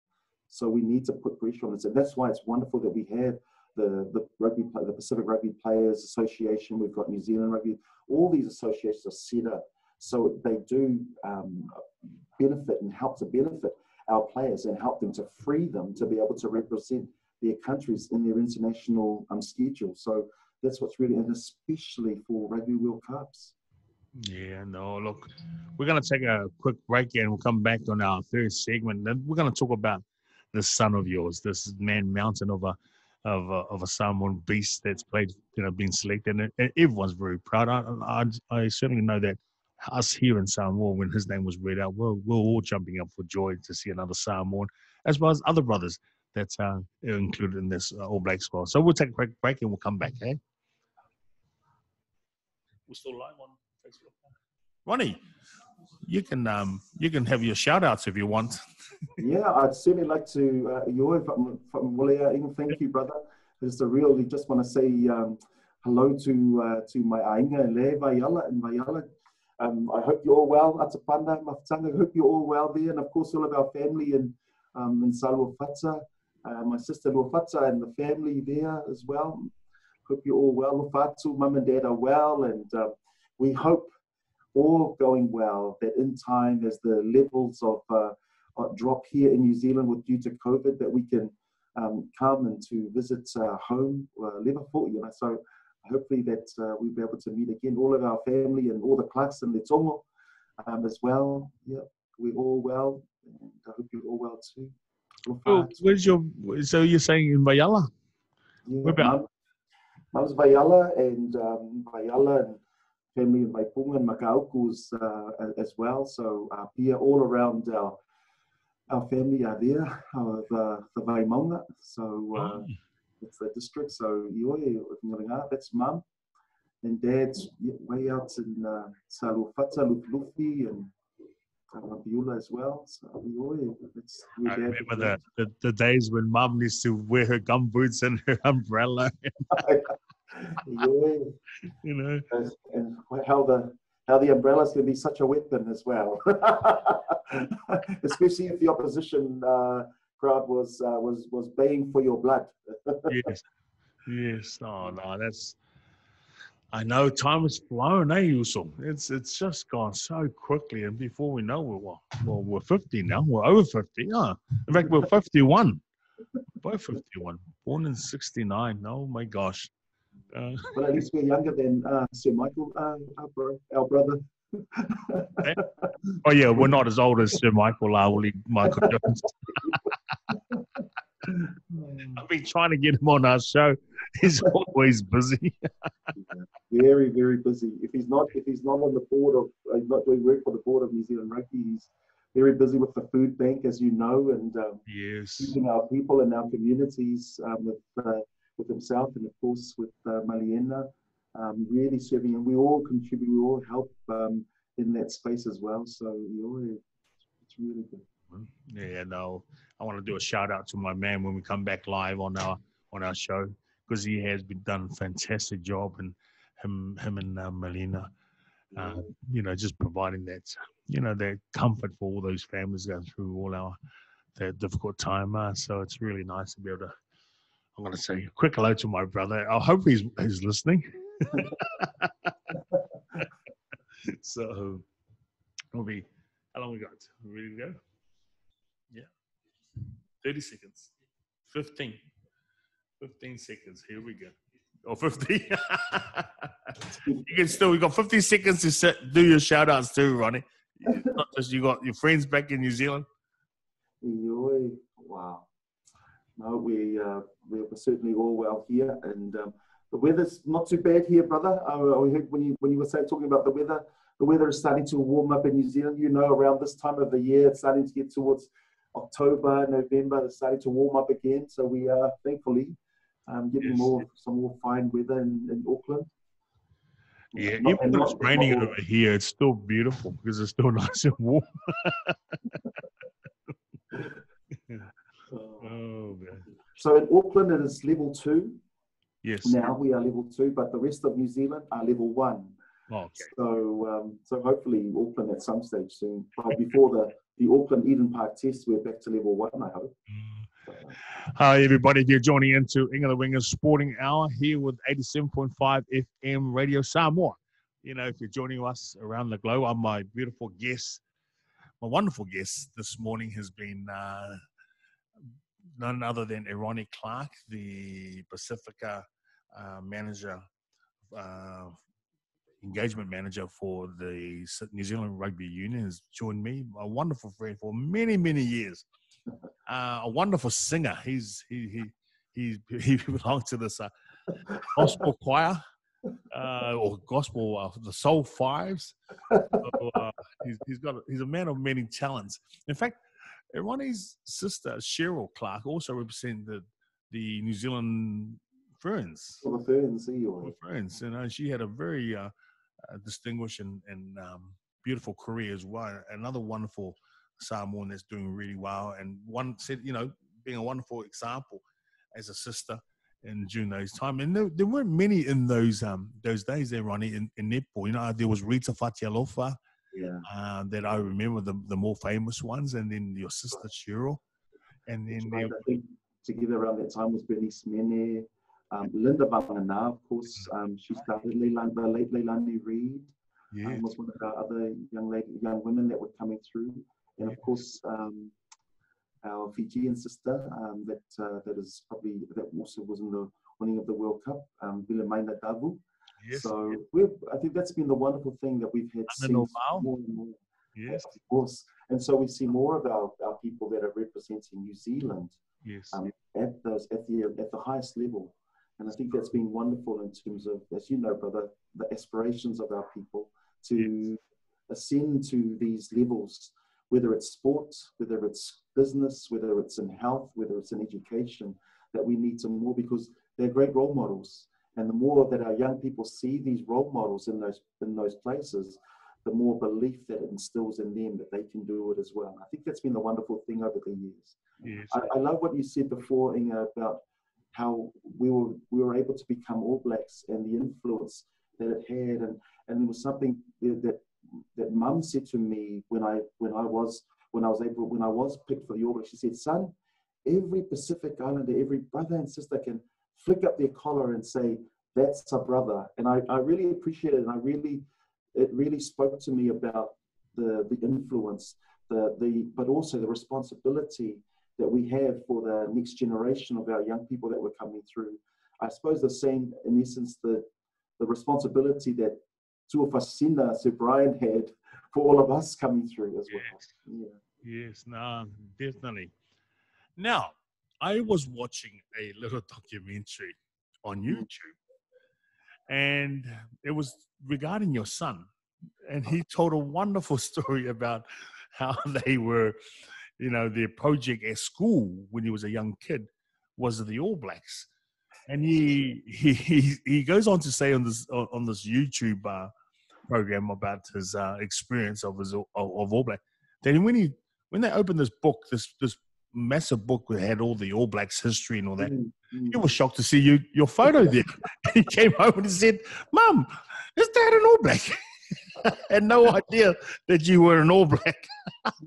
So we need to put pressure on this, and that's why it's wonderful that we have the the rugby the Pacific Rugby Players Association. We've got New Zealand Rugby. All these associations are set up so they do um, benefit and help to benefit our players and help them to free them to be able to represent their countries in their international um, schedule. So that's what's really, and especially for Rugby World Cups. Yeah, no, look, we're going to take a quick break and we'll come back on our third segment. Then we're going to talk about the son of yours, this man mountain of a of a, of a Samoan beast that's played, you know, been selected, and everyone's very proud. I, I, I certainly know that us here in Samoa, when his name was read out, we're, we're all jumping up for joy to see another Samoan, as well as other brothers that uh, are included in this uh, All Black squad. So we'll take a quick break and we'll come back. Eh? We're still live on. Ronnie, you can um, you can have your shout outs if you want. yeah, I'd certainly like to. Uh, Yo, from, from Willia, thank you, brother. Just a really just want to say um, hello to uh, to my ainga and Le Vayala and Vayala um, I hope you're all well, Atapanda, Mafutanga. I hope you're all well there. And of course, all of our family in, um, in Saluafata, uh, my sister Lufata and the family there as well. Hope you're all well. Lufatu, mum and dad are well. And uh, we hope all going well, that in time, as the levels of uh, drop here in New Zealand with due to COVID, that we can um, come and to visit uh, home, uh, Liverpool, you know. So hopefully that uh, we'll be able to meet again, all of our family and all the class and the tongo um, as well. Yeah, we're all well, and I hope you're all well too. Oh, where's your? So you're saying in Vayala? Yeah, Where about? Mum's Vayala and um, Vayala and family in Vaipunga and Makauku's uh, as well. So uh, here all around our our family are there, uh, the the Vaimaunga. So. Uh, oh it's the district. So Ioe, that's mum. And dad's way out in uh, Saluafata, Lufi, and Biula as well. So I remember the, the, the, days when mum used to wear her gum boots and her umbrella. you know, and how the how the umbrellas can be such a weapon as well, especially if the opposition uh, crowd was uh, was was baying for your blood. yes, yes. Oh no, that's. I know time has flown, eh, Uso? It's it's just gone so quickly, and before we know, we're well, well we're fifty now. We're over fifty. Yeah, in fact, we're fifty-one. Both fifty-one. Born in sixty-nine. Oh my gosh. Uh, well, at least we're younger than uh, Sir Michael, uh, our, bro, our brother. Eh? oh yeah, we're not as old as Sir Michael Lauli, Michael Jones. I've been trying to get him on our show. He's always busy. very, very busy. If he's not, if he's not on the board of, uh, he's not doing work for the board of New Zealand Rugby. He's very busy with the food bank, as you know, and um, yes, keeping our people and our communities um, with uh, with himself, and of course with uh, Maliena, um, really serving, and we all contribute, we all help um, in that space as well. So yeah, it's really good. Yeah, no, I want to do a shout out to my man when we come back live on our on our show because he has been done a fantastic job and him him and uh, Maliena, uh, you know, just providing that you know that comfort for all those families going through all our that difficult time. Uh, so it's really nice to be able to. I'm going to say a quick hello to my brother. I hope he's he's listening. so we'll be how long we got? ready to go? Yeah. 30 seconds. 15. 15 seconds. Here we go. Or oh, 50. you can still, you got 15 seconds to set, do your shout outs too, Ronnie. Not just you got your friends back in New Zealand. Wow. No, we, uh, we're certainly all well here. And um, the weather's not too bad here, brother. I, I heard when you when you were saying, talking about the weather, the weather is starting to warm up in New Zealand. You know, around this time of the year, it's starting to get towards October, November. It's starting to warm up again. So we are thankfully um, getting Yes. more some more fine weather in, in Auckland. Yeah, Not- even though not- it's raining not over here, it's still beautiful because it's still nice and warm. Oh man. So in Auckland, it is level two. Yes. Now we are level two, but the rest of New Zealand are level one. Oh, okay. So, um, so hopefully Auckland at some stage soon. But before the the Auckland Eden Park test, we're back to level one. I hope. So, Hi, everybody. If you're joining into Inga the Wingers Sporting Hour here with 87.5 FM Radio Samoa. You know, if you're joining us around the globe, I'm my beautiful guest. My wonderful guest this morning has been uh, none other than Ronnie Clarke, the Pasifika uh, manager, uh, engagement manager for the New Zealand Rugby Union, has joined me, a wonderful friend for many, many years uh, a wonderful singer. He's he he he he belongs to this uh, gospel choir uh, or gospel uh, the Soul Fives. So, uh, he's he's got a, he's a man of many talents. In fact, Ronnie's sister Cheryl Clarke also represented the New Zealand Ferns. for the Ferns, see you. Well, friends, you know, she had a very uh, uh, distinguished and, and um, beautiful career as well. Another wonderful Samoan that's doing really well, and one said, you know, being a wonderful example as a sister in during those time. And there, there weren't many in those um those days there, Ronnie, in, in netball. You know, there was Rita Fatialofa, Yeah. uh, that I remember the the more famous ones, and then your sister Cheryl, and then right. Together around that time was Bernice Mene, um, Linda Vagana, of course. Um, she started Leilani, the late Leilani Reid. yeah, um, was one of our other young lady, young women that were coming through, and of course um, our Fijian sister um, that uh, that is probably that also was in the winning of the World Cup, um, Vilimaina Davu. Yes, So I think that's been the wonderful thing that we've had seen more and more. yes, Of course, and so we see more of our, our people that are representing New Zealand yes, um, at those at the at the highest level, and I think that's been wonderful in terms of, as you know, brother, the aspirations of our people to ascend to these levels, whether it's sports, whether it's business, whether it's in health, whether it's in education, that we need some more because they're great role models, and the more that our young people see these role models in those in those places. The more belief that it instills in them that they can do it as well. I think that's been the wonderful thing over the years. yes. I, I love what you said before, Inga, about how we were we were able to become All Blacks and the influence that it had, and and it was something that that, that Mum said to me when I when I was when I was able when I was picked for the All Blacks. She said, "Son, every Pacific Islander, every brother and sister can flick up their collar and say." That's a brother, and I, I really appreciate it, and I really, it really spoke to me about the the influence, the the, but also the responsibility that we have for the next generation of our young people that were coming through. I suppose the same, in essence, the the responsibility that two of us, Tuafasina Sir Bryan had for all of us coming through as well. Yeah. Yes, no, definitely. Now, I was watching a little documentary on Mm. YouTube, and it was regarding your son, and he told a wonderful story about how they were, you know, their project at school when he was a young kid was the All Blacks, and he he he, he goes on to say on this on, on this YouTube uh, program about his uh, experience of his of, of All Black. Then when he when they opened this book, this this massive book that had all the All Blacks history and all that, Mm, mm. he was shocked to see you your photo there. he came home and he said, "Mum, is Dad an All Black?" had no idea that you were an All Black.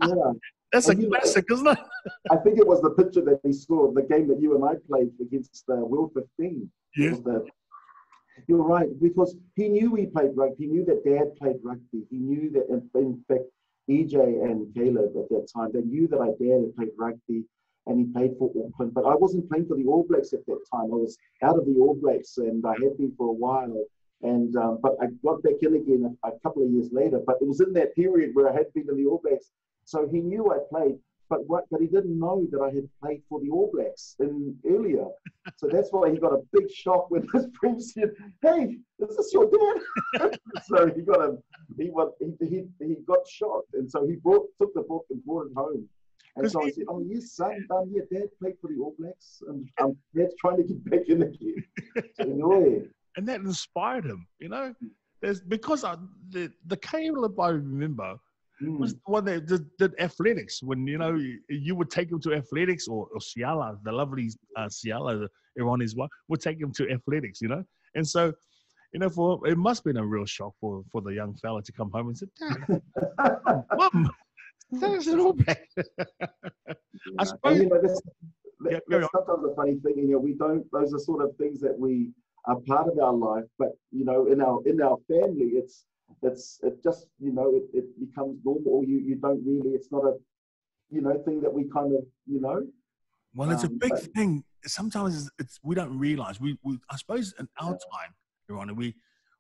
Yeah. That's a And classic, isn't it? I think it was the picture that he saw of the game that you and I played against uh, World 15. It Yes. the- you're right, because he knew he played rugby. He knew that dad played rugby. He knew that, in, in fact, EJ and Caleb at that time, they knew that I dad played rugby and he played for Auckland. But I wasn't playing for the All Blacks at that time. I was out of the All Blacks and I had been for a while. And um, but I got back in again a, a couple of years later. But it was in that period where I had been in the All Blacks. So he knew I played, but what? But he didn't know that I had played for the All Blacks in earlier. So that's why he got a big shock when his friend said, "Hey, is this your dad?" so he got a he was he, he he got shocked, and so he brought took the book and brought it home. And so I said, "Oh yes, son, um, yeah, Dad played for the All Blacks, and um, Dad's trying to get back in again." So, and that inspired him. You know, there's because I, the the Caleb I remember mm, was the one that did, did athletics. When you know you, you would take him to athletics, or, or Ciala, the lovely uh, Ciala, Eroni's wife, would take him to athletics. You know, and so. You know, for it must have been a real shock for, for the young fella to come home and say, "Dad, Mum, there's an all black." yeah. I suppose- And, you know, this, Yeah, that's sometimes a funny thing. You know, we don't. Those are sort of things that we are part of our life, but you know, in our in our family, it's it's it just you know it, it becomes normal. Or you you don't really. It's not a you know thing that we kind of you know. Well, it's a Um, big but- thing. Sometimes it's, it's we don't realize. We, we I suppose in our Yeah. time, Your Honor, we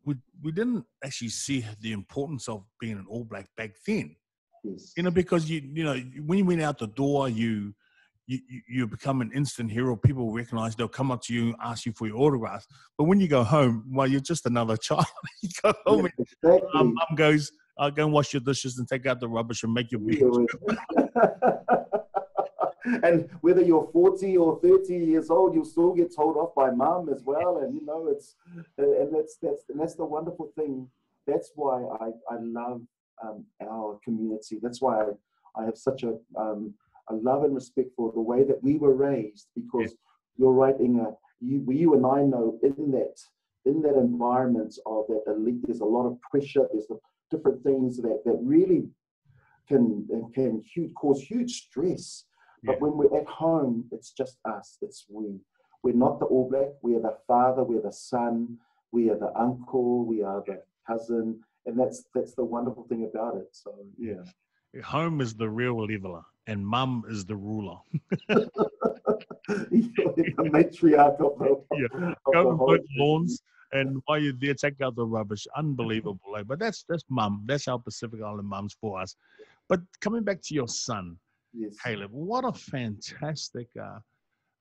we we didn't actually see the importance of being an All Black back then. Yes. You know, because you you know when you went out the door, you you you you become an instant hero. People recognize. They'll come up to you, and ask you for your autograph. But when you go home, well, you're just another child. you go home, and um, mum goes, "I'll go and wash your dishes and take out the rubbish and make your bed." and whether you're 40 or 30 years old, you'll still get told off by mom as well. And you know, it's and that's that's and that's the wonderful thing. That's why I, I love um, our community. That's why I, I have such a um, a love and respect for the way that we were raised. Because you're right, Inga. You you and I know in that in that environment of that elite, there's a lot of pressure. There's the different things that that really can can huge, cause huge stress. But when we're at home, it's just us. It's we. We're not the All Black. We are the father. We're the son. We are the uncle. We are the cousin. And that's that's the wonderful thing about it. So yeah. Home is the real leveler, and mum is the ruler. the matriarch of the, Yeah. of go the and whole mow the lawns, and while you're there, take out the rubbish. Unbelievable, like, but that's that's mum. That's our Pacific Island mums for us. But coming back to your son, Yes. Caleb, what a fantastic uh,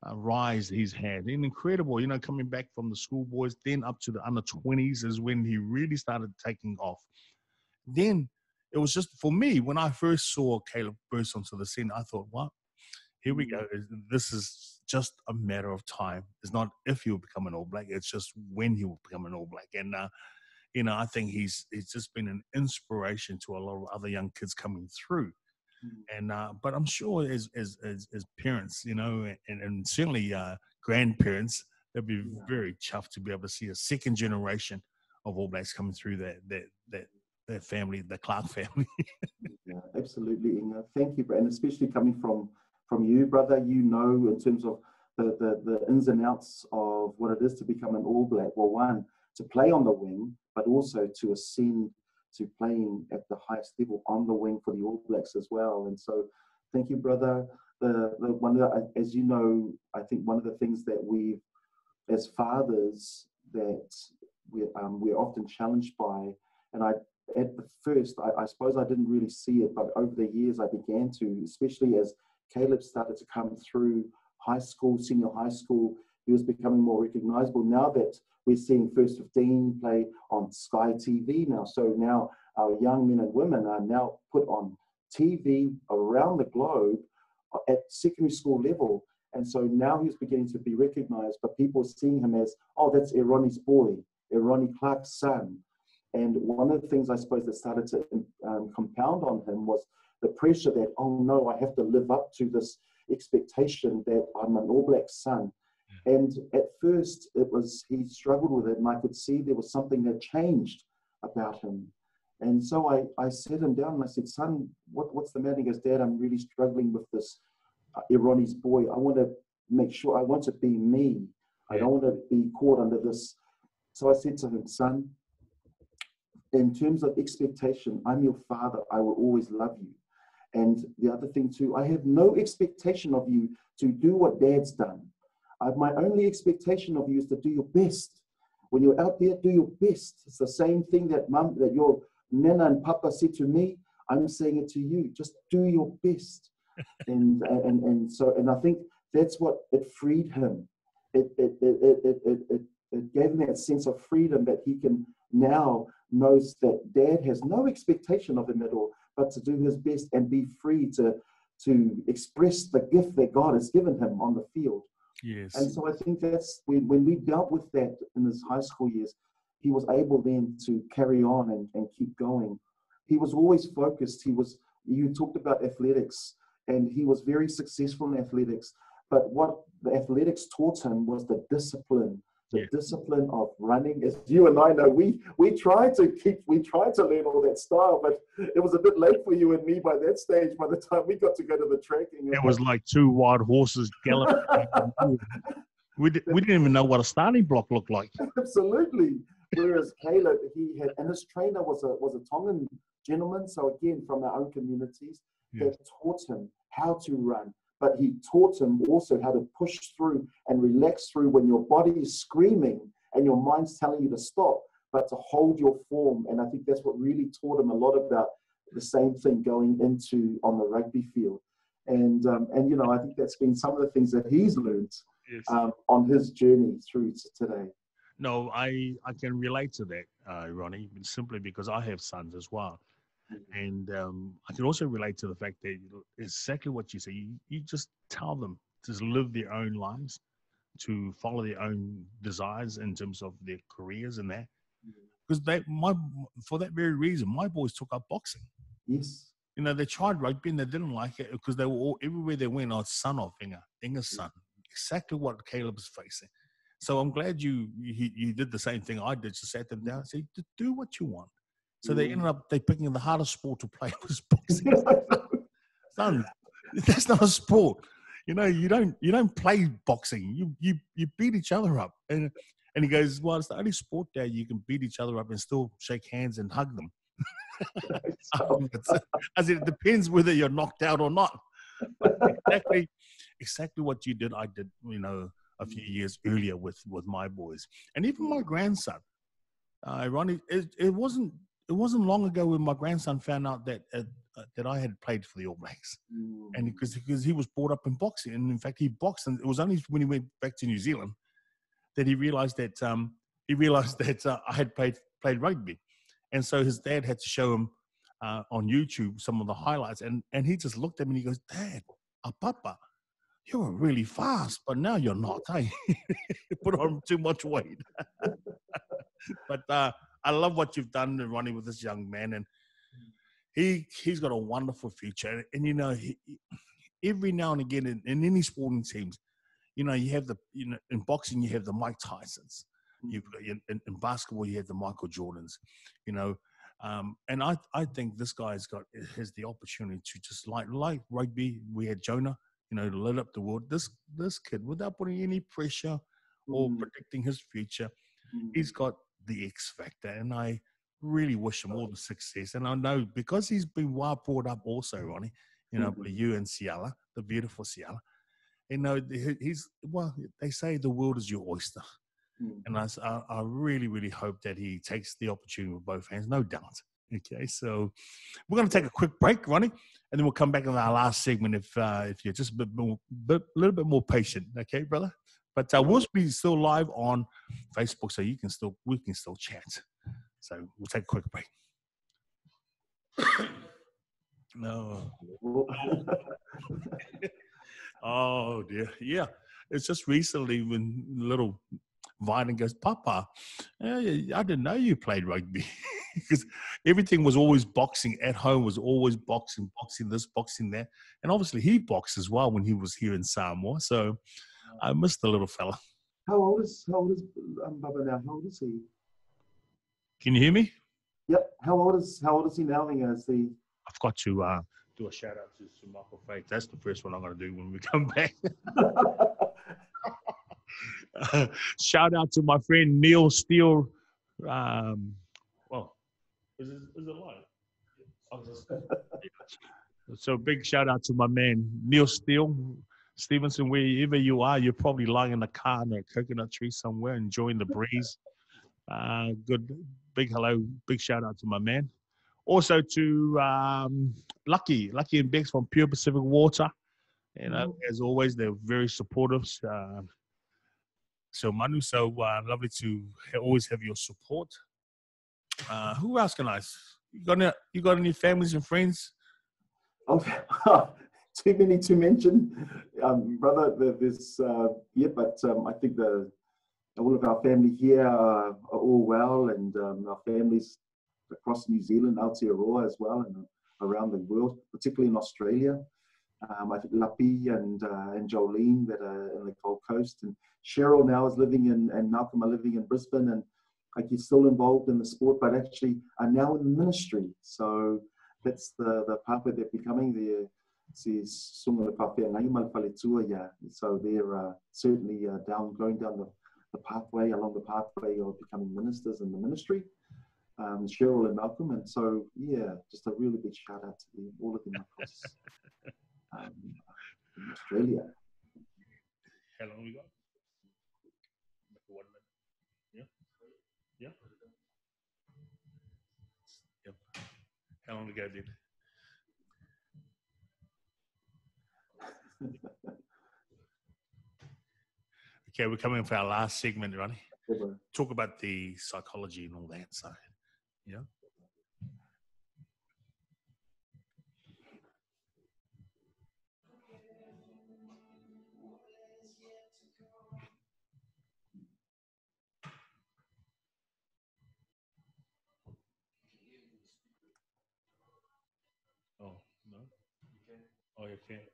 uh, rise he's had. And incredible, you know, coming back from the schoolboys, then up to the under 20s is when he really started taking off. Then it was just for me when I first saw Caleb burst onto the scene, I thought, what? Here we go. This is just a matter of time. It's not if he'll become an All Black. It's just when he will become an All Black. And uh, you know, I think he's he's just been an inspiration to a lot of other young kids coming through. Mm. And uh, but I'm sure as as as, as parents, you know, and, and certainly uh, grandparents, they'll be Yeah. very chuffed to be able to see a second generation of All Blacks coming through that that that that family, the Clarke family. Yeah, absolutely, Inga. Thank you, and especially coming from from you, brother. You know, in terms of the, the the ins and outs of what it is to become an All Black. Well, one to play on the wing, but also to ascend to playing at the highest level on the wing for the All Blacks as well. And so, thank you, brother. The, the one the, as you know, I think one of the things that we, as fathers, that we um, we're often challenged by, and I at the first, I, I suppose I didn't really see it, but over the years I began to, especially as Caleb started to come through high school, senior high school, he was becoming more recognizable. Now that we're seeing First 15 play on Sky TV now, so now our young men and women are now put on TV around the globe at secondary school level. And so now he's beginning to be recognized, but people seeing him as, oh, that's Eroni's boy, Eroni Clarke's son. And one of the things I suppose that started to um, compound on him was the pressure that, oh no, I have to live up to this expectation that I'm an All Black son. And at first, it was he struggled with it, and I could see there was something that changed about him. And so I, I sat him down and I said, Son, what, what's the matter? He goes, Dad, I'm really struggling with this uh, Eroni's boy. I want to make sure, I want to be me. I don't want to be caught under this. So I said to him, Son, in terms of expectation, I'm your father. I will always love you. And the other thing, too, I have no expectation of you to do what dad's done. I've, my only expectation of you is to do your best. When you're out there, do your best. It's the same thing that mum, that your nana and papa said to me. I'm saying it to you. Just do your best. and, and, and so, and I think that's what it freed him. it, it, it, it, it, it, it, it gave him that sense of freedom that he can now knows that dad has no expectation of him at all, but to do his best and be free to, to express the gift that God has given him on the field. Yes. And so I think that's when, when we dealt with that in his high school years, he was able then to carry on and, and keep going. He was always focused. He was, you talked about athletics, and he was very successful in athletics. But what the athletics taught him was the discipline, the discipline of running. As you and I know, we we tried to keep, we tried to learn all that style, but it was a bit late for you and me by that stage. By the time we got to go to the track, and It was like two wild horses galloping. we, di- we didn't even know what a starting block looked like. Absolutely. Whereas Caleb, he had, and his trainer was a was a Tongan gentleman. So again, from our own communities, Yes. that taught him how to run, but he taught him also how to push through and relax through when your body is screaming and your mind's telling you to stop, but to hold your form. And I think that's what really taught him a lot about the same thing going into on the rugby field. And um, and you know, I think that's been some of the things that he's learned Yes. um, on his journey through to today. No, I I can relate to that, uh, Ronnie, simply because I have sons as well, Mm-hmm. and um, I can also relate to the fact that exactly what you say. You, you just tell them to live their own lives, to follow their own desires in terms of their careers and that. Mm-hmm. Because they my for that very reason, my boys took up boxing. Yes. You know, they tried rugby and they didn't like it because they were all everywhere they went. Oh, son of Inga, Inga's mm-hmm. son, exactly what Caleb is facing. So I'm glad you you, you did the same thing I did. Just sat them down and said, "Do what you want." So they Mm. ended up they picking the hardest sport to play was boxing. Son, that's not a sport. You know, you don't you don't play boxing. You you you beat each other up. And and he goes, "Well, it's the only sport that you can beat each other up and still shake hands and hug them." Um, I said, it depends whether you're knocked out or not. But exactly, exactly what you did, I did, you know, a few years earlier with with my boys, and even my grandson. Uh, ironic, it, it wasn't it wasn't long ago when my grandson found out that uh, uh, that I had played for the All Blacks, and because because he was brought up in boxing, and in fact he boxed, and it was only when he went back to New Zealand that he realized that um, he realized that uh, I had played played rugby, and so his dad had to show him uh, on YouTube some of the highlights, and and he just looked at me and he goes, "Dad, a papa, you were really fast, but now you're not. Hey, put on too much weight." but uh, I love what you've done, Ronnie, with this young man, and he he's got a wonderful future. And, and you know, he, every now and again in, in any sporting teams, you know, you have the you know in boxing you have the Mike Tysons, you've got in, in, in basketball you have the Michael Jordans, you know. Um, and I, I think this guy's got has the opportunity to just like like rugby. We had Jonah, you know, lit up the world. This this kid, without putting any pressure or Mm, predicting his future, mm, he's got the X factor, and I really wish him all the success. And I know because he's been well brought up, also, Ronnie, you know, by you and Ciala, the beautiful Ciala. You know, he's well. They say the world is your oyster, mm. and I really, really hope that he takes the opportunity with both hands, no doubt. Okay, so we're going to take a quick break, Ronnie, and then we'll come back in our last segment if uh, if you're just a bit more, bit, little bit more patient. Okay, brother. But uh, we'll be still live on Facebook, so you can still we can still chat. So we'll take a quick break. no. Oh dear. Yeah. It's just recently when little Vine goes, Papa, eh, I didn't know you played rugby. Because everything was always boxing at home, was always boxing, boxing this, boxing that. And obviously he boxed as well when he was here in Samoa. So I missed the little fella. how old is how old is um, Baba now? How old is he? Can you hear me? Yep. How old is how old is he now? Is he? I've got to uh, do a shout out to, to Michael Fake. That's the first one I'm going to do when we come back. shout out to my friend Neil Steele. Um, well, is it, is it live? Just- so big shout out to my man Neil Steele. Stevenson, wherever you are, you're probably lying in the car in a coconut tree somewhere, enjoying the breeze. Uh, good, big hello, big shout out to my man. Also to um, Lucky, Lucky and Bex from Pure Pacific Water. You know, as always, they're very supportive. Uh, So Manu, so uh, lovely to always have your support. Uh, who else can I? You got any, you got any families and friends? Oh, too many to mention, um, brother. there- There's uh, yeah, but um, I think the all of our family here are, are all well, and um, our families across New Zealand, Aotearoa as well, and around the world, particularly in Australia. Um, I think Lapi and uh, and Jolene that are in the Gold Coast, and Cheryl now is living in, and Malcolm are living in Brisbane, and like he's still involved in the sport, but actually are now in the ministry. So that's the the pathway they're becoming. They're si sunga le pawhea ngai mal whaletua ia. So they're uh, certainly uh, down going down the, the pathway along the pathway of becoming ministers in the ministry. Um, Cheryl and Malcolm, and so yeah, just a really big shout out to them, all of them across um, in Australia. How long we got? One minute. Yeah. Yeah. Yep. How long to go, Okay, we're coming for our last segment, Ronnie. Ever. Talk about the psychology and all that. So, yeah. Oh, no? Oh. Okay.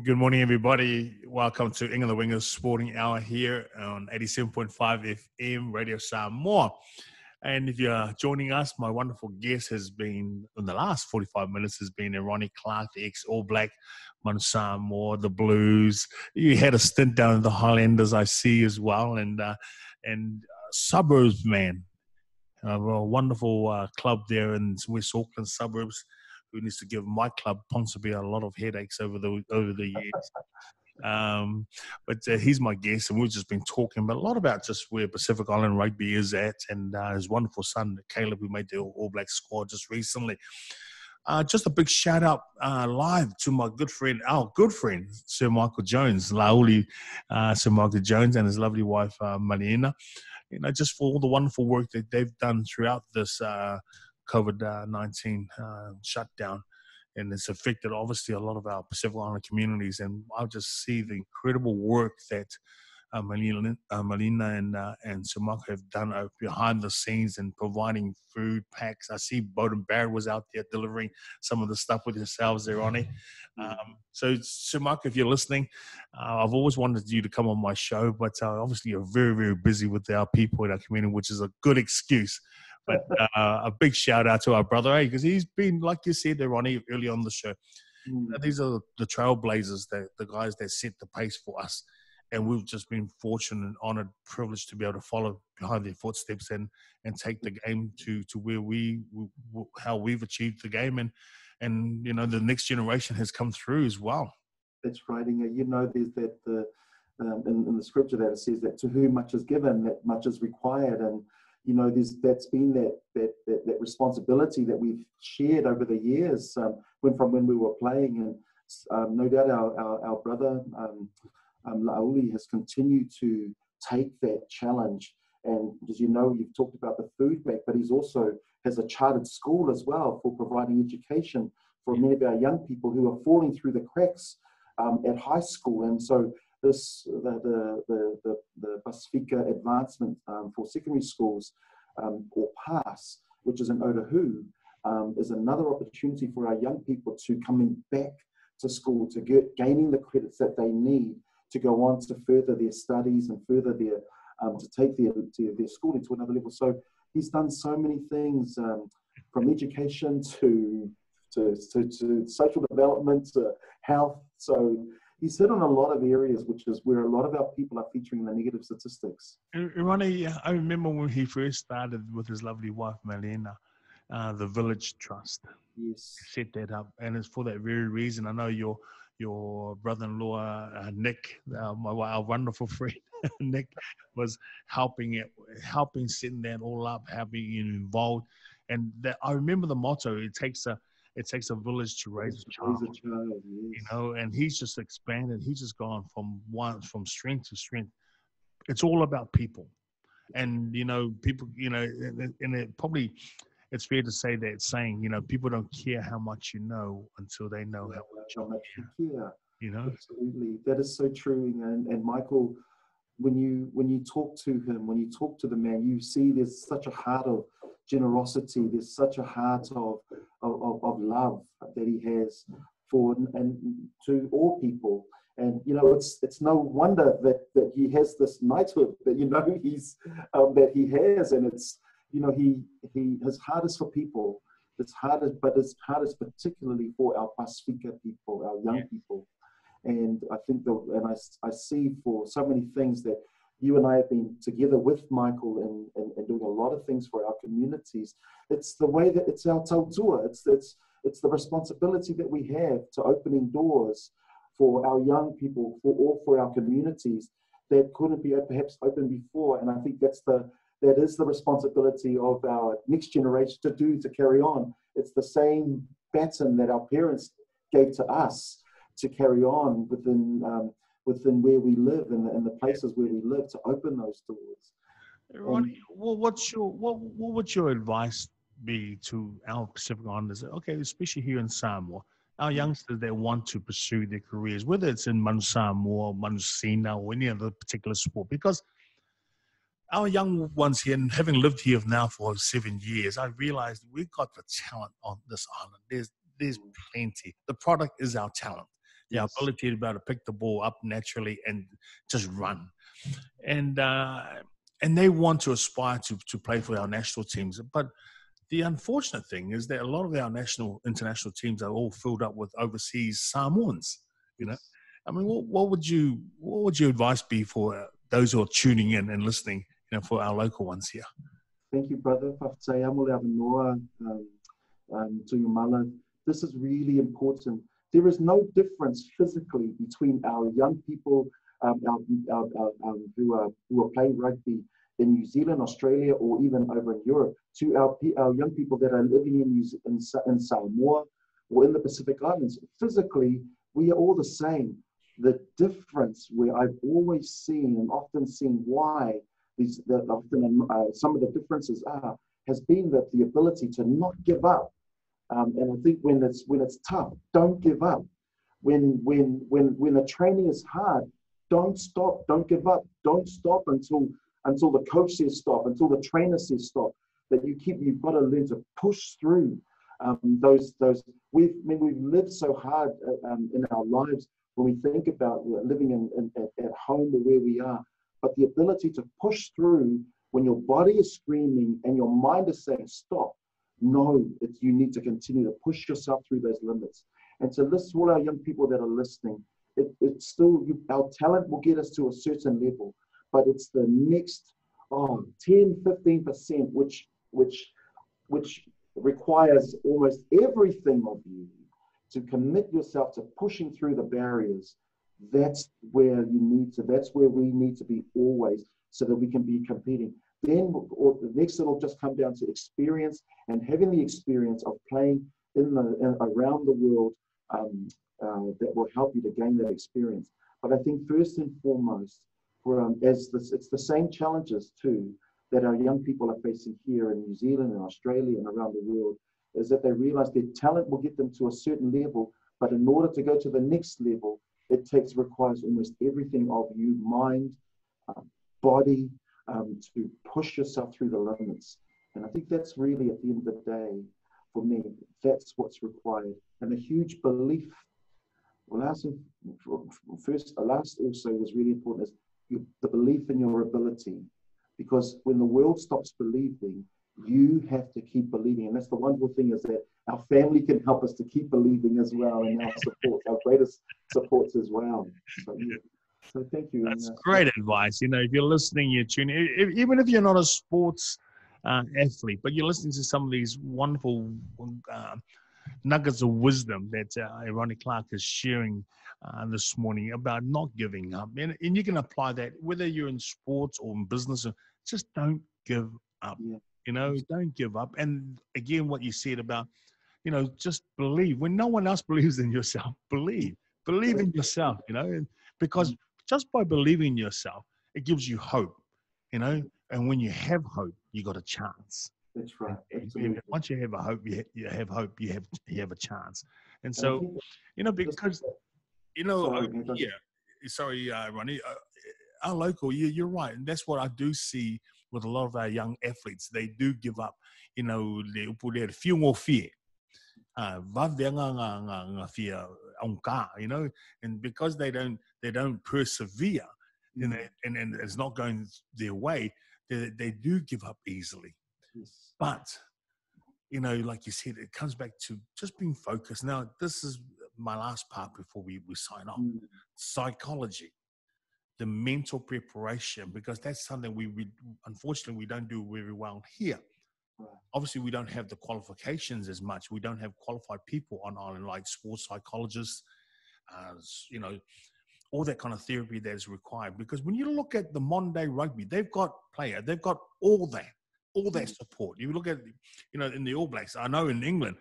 Good morning, everybody. Welcome to Inga the Wingers Sporting Hour here on 87.5 FM Radio Samoa. And if you're joining us, my wonderful guest has been, in the last 45 minutes, has been Ronnie Clarke, the ex All Black, Manu Samoa, the Blues. You had a stint down in the Highlanders, I see as well, and uh, and uh, suburbs, man. Uh, a wonderful uh, club there in West Auckland suburbs who needs to give my club Ponsonby a lot of headaches over the over the years. Um, but uh, he's my guest, and we've just been talking a lot about just where Pacific Island rugby is at, and uh, his wonderful son Caleb, who made the All Black squad just recently. Uh, just a big shout out uh, live to my good friend, our good friend, Sir Michael Jones, Lauli, uh, Sir Michael Jones, and his lovely wife, uh. You know, just for all the wonderful work that they've done throughout this uh, COVID 19 uh, shutdown. And it's affected obviously a lot of our Pacific Island communities. And I'll just see the incredible work that uh, Maliena, uh, and uh, and Samaka have done uh, behind the scenes and providing food packs. I see Beauden Barrett was out there delivering some of the stuff with yourselves there, Ronnie. Um, so, Samaka, if you're listening, uh, I've always wanted you to come on my show, but uh, obviously you're very, very busy with our people in our community, which is a good excuse. But uh, a big shout out to our brother, hey, because he's been, like you said, there, Ronnie, early on the show. Mm. These are the trailblazers, that the guys that set the pace for us, and we've just been fortunate and honoured, privileged to be able to follow behind their footsteps and and take the game to to where we how we've achieved the game, and and you know the next generation has come through as well. That's right. And you know, there's that the um, in, in the scripture that it says that to whom much is given, that much is required, and you know, there's that's been that that that, that responsibility that we've shared over the years, um, when from when we were playing, and um, no doubt our our, our brother um, um, Lauli has continued to take that challenge. And as you know, you've talked about the food bank, but he's also has a chartered school as well for providing education for many of our young people who are falling through the cracks um, at high school. And so this the the the the, Pasifika advancement um, for secondary schools um, or PASS, which is in Otahu, um, is another opportunity for our young people to coming back to school to get gaining the credits that they need to go on to further their studies and further their um, to take their their schooling to another level. So he's done so many things um, from education to to, to to social development to health. So he's hit on a lot of areas, which is where a lot of our people are featuring the negative statistics. Ronnie, I remember when he first started with his lovely wife Maliena, uh, the Village Trust. Yes. set that up, and it's for that very reason. I know your your brother-in-law uh, Nick, uh, my, our wonderful friend Nick, was helping it, helping setting that all up, having you involved, and that I remember the motto: "It takes a it takes a village to raise a child." A child, You know, and he's just expanded. He's just gone from one from strength to strength. It's all about people, and you know, people. You know, and it probably it's fair to say that saying, you know, people don't care how much you know until they know how much How you much care. you care. You know, Absolutely, that is so true. And, and Michael, when you when you talk to him, when you talk to the man, you see there's such a heart of generosity. There's such a heart of of, of, love that he has for and to all people. And you know, it's it's no wonder that that he has this knighthood that you know he's um, that he has, and it's you know he he his heart is for people. His heart is, but his heart is particularly for our Pasifika people, our young Yeah. people. And I think that, and I, I see for so many things that you and I have been together with Michael and, and, and doing a lot of things for our communities. It's the way that it's our tautua. It's, it's, it's the responsibility that we have to opening doors for our young people, for all for our communities that couldn't be perhaps open before. And I think that's the that is the responsibility of our next generation to do to carry on. It's the same baton that our parents gave to us to carry on within um, within where we live and the, and the places where we live to open those doors. Ronnie, well, what's your what what would your advice be to our Pacific Islanders? Okay, especially here in Samoa, our mm. youngsters that want to pursue their careers, whether it's in Manu Samoa, Manu Sina, or any other particular sport, because our young ones here, and having lived here now for seven years, I realized we've got the talent on this island. There's there's mm. plenty. The product is our talent, the Yes. ability to be able to pick the ball up naturally and just run. And uh, and they want to aspire to to play for our national teams. But the unfortunate thing is that a lot of our national international teams are all filled up with overseas Samoans. You know, I mean, what, what would you what would your advice be for those who are tuning in and listening? You know, for our local ones here. Thank you, brother. Whawhatai amo le awanoa, um, um, to your mala. This is really important. There is no difference physically between our young people um, our, our, our, um, who, are, who are playing rugby in New Zealand, Australia, or even over in Europe, to our, our young people that are living in, New, in, in Samoa or in the Pacific Islands. Physically, we are all the same. The difference where I've always seen and often seen why these that often uh, some of the differences are has been that the ability to not give up. Um, and I think when it's when it's tough, don't give up. When when when when the training is hard, don't stop. Don't give up. Don't stop until until the coach says stop. Until the trainer says stop. That you keep. You've got to learn to push through um, those those. We've I mean, we've lived so hard uh, um, in our lives when we think about living in, in at, at home or where we are but the ability to push through when your body is screaming and your mind is saying stop no it's you need to continue to push yourself through those limits. And to listen to all our young people that are listening it, it's still you, our talent will get us to a certain level but it's the next oh 10 15 percent which which which requires almost everything of you to commit yourself to pushing through the barriers. That's where you need to that's where we need to be always so that we can be competing then or the next it'll just come down to experience and having the experience of playing in the in, around the world um, uh, that will help you to gain that experience. But i think first and foremost for um, as this it's the same challenges too that our young people are facing here in new zealand and australia and around the world is that they realize their talent will get them to a certain level but in order to go to the next level it takes requires almost everything of you mind um, body um, to push yourself through the limits. And i think that's really at the end of the day for me that's what's required. And a huge belief well last first last also was really important is you, the belief in your ability. Because when the world stops believing you have to keep believing. And that's the wonderful thing is that our family can help us to keep believing as well and our support our greatest supports as well. So, yeah. So thank you That's and, uh, great advice. You know, if you're listening, you're tuning. i- i- Even if you're not a sports uh, athlete, but you're listening to some of these wonderful um, nuggets of wisdom that uh, Ronnie Clarke is sharing uh, this morning about not giving up. And, and you can apply that whether you're in sports or in business. Just don't give up. Yeah. You know, don't give up. And again, what you said about, you know, just believe. When no one else believes in yourself, believe. Believe in yourself, you know, because just by believing in yourself, it gives you hope, you know. And when you have hope, you got a chance. That's right. Absolutely. Once you have a hope, you, you have hope. You have you have a chance. And so, you know, because you know, Sorry, uh, yeah. Sorry, uh, Ronnie. Uh, our local, you, you're right, and that's what I do see with a lot of our young athletes. They do give up. You know, they put there few more fear. Uh, you know, and because they don't they don't persevere, Mm. and, they, and and it's not going their way, they, they do give up easily. Yes. But, you know, like you said, it comes back to just being focused. Now, this is my last part before we, we sign off Mm. psychology, the mental preparation, because that's something we, we unfortunately we don't do very well here. Obviously, we don't have the qualifications as much. We don't have qualified people on island like sports psychologists, uh, you know, all that kind of therapy that is required. Because when you look at the modern day rugby, they've got player, they've got all that, all that support. You look at, you know, in the All Blacks, I know in England,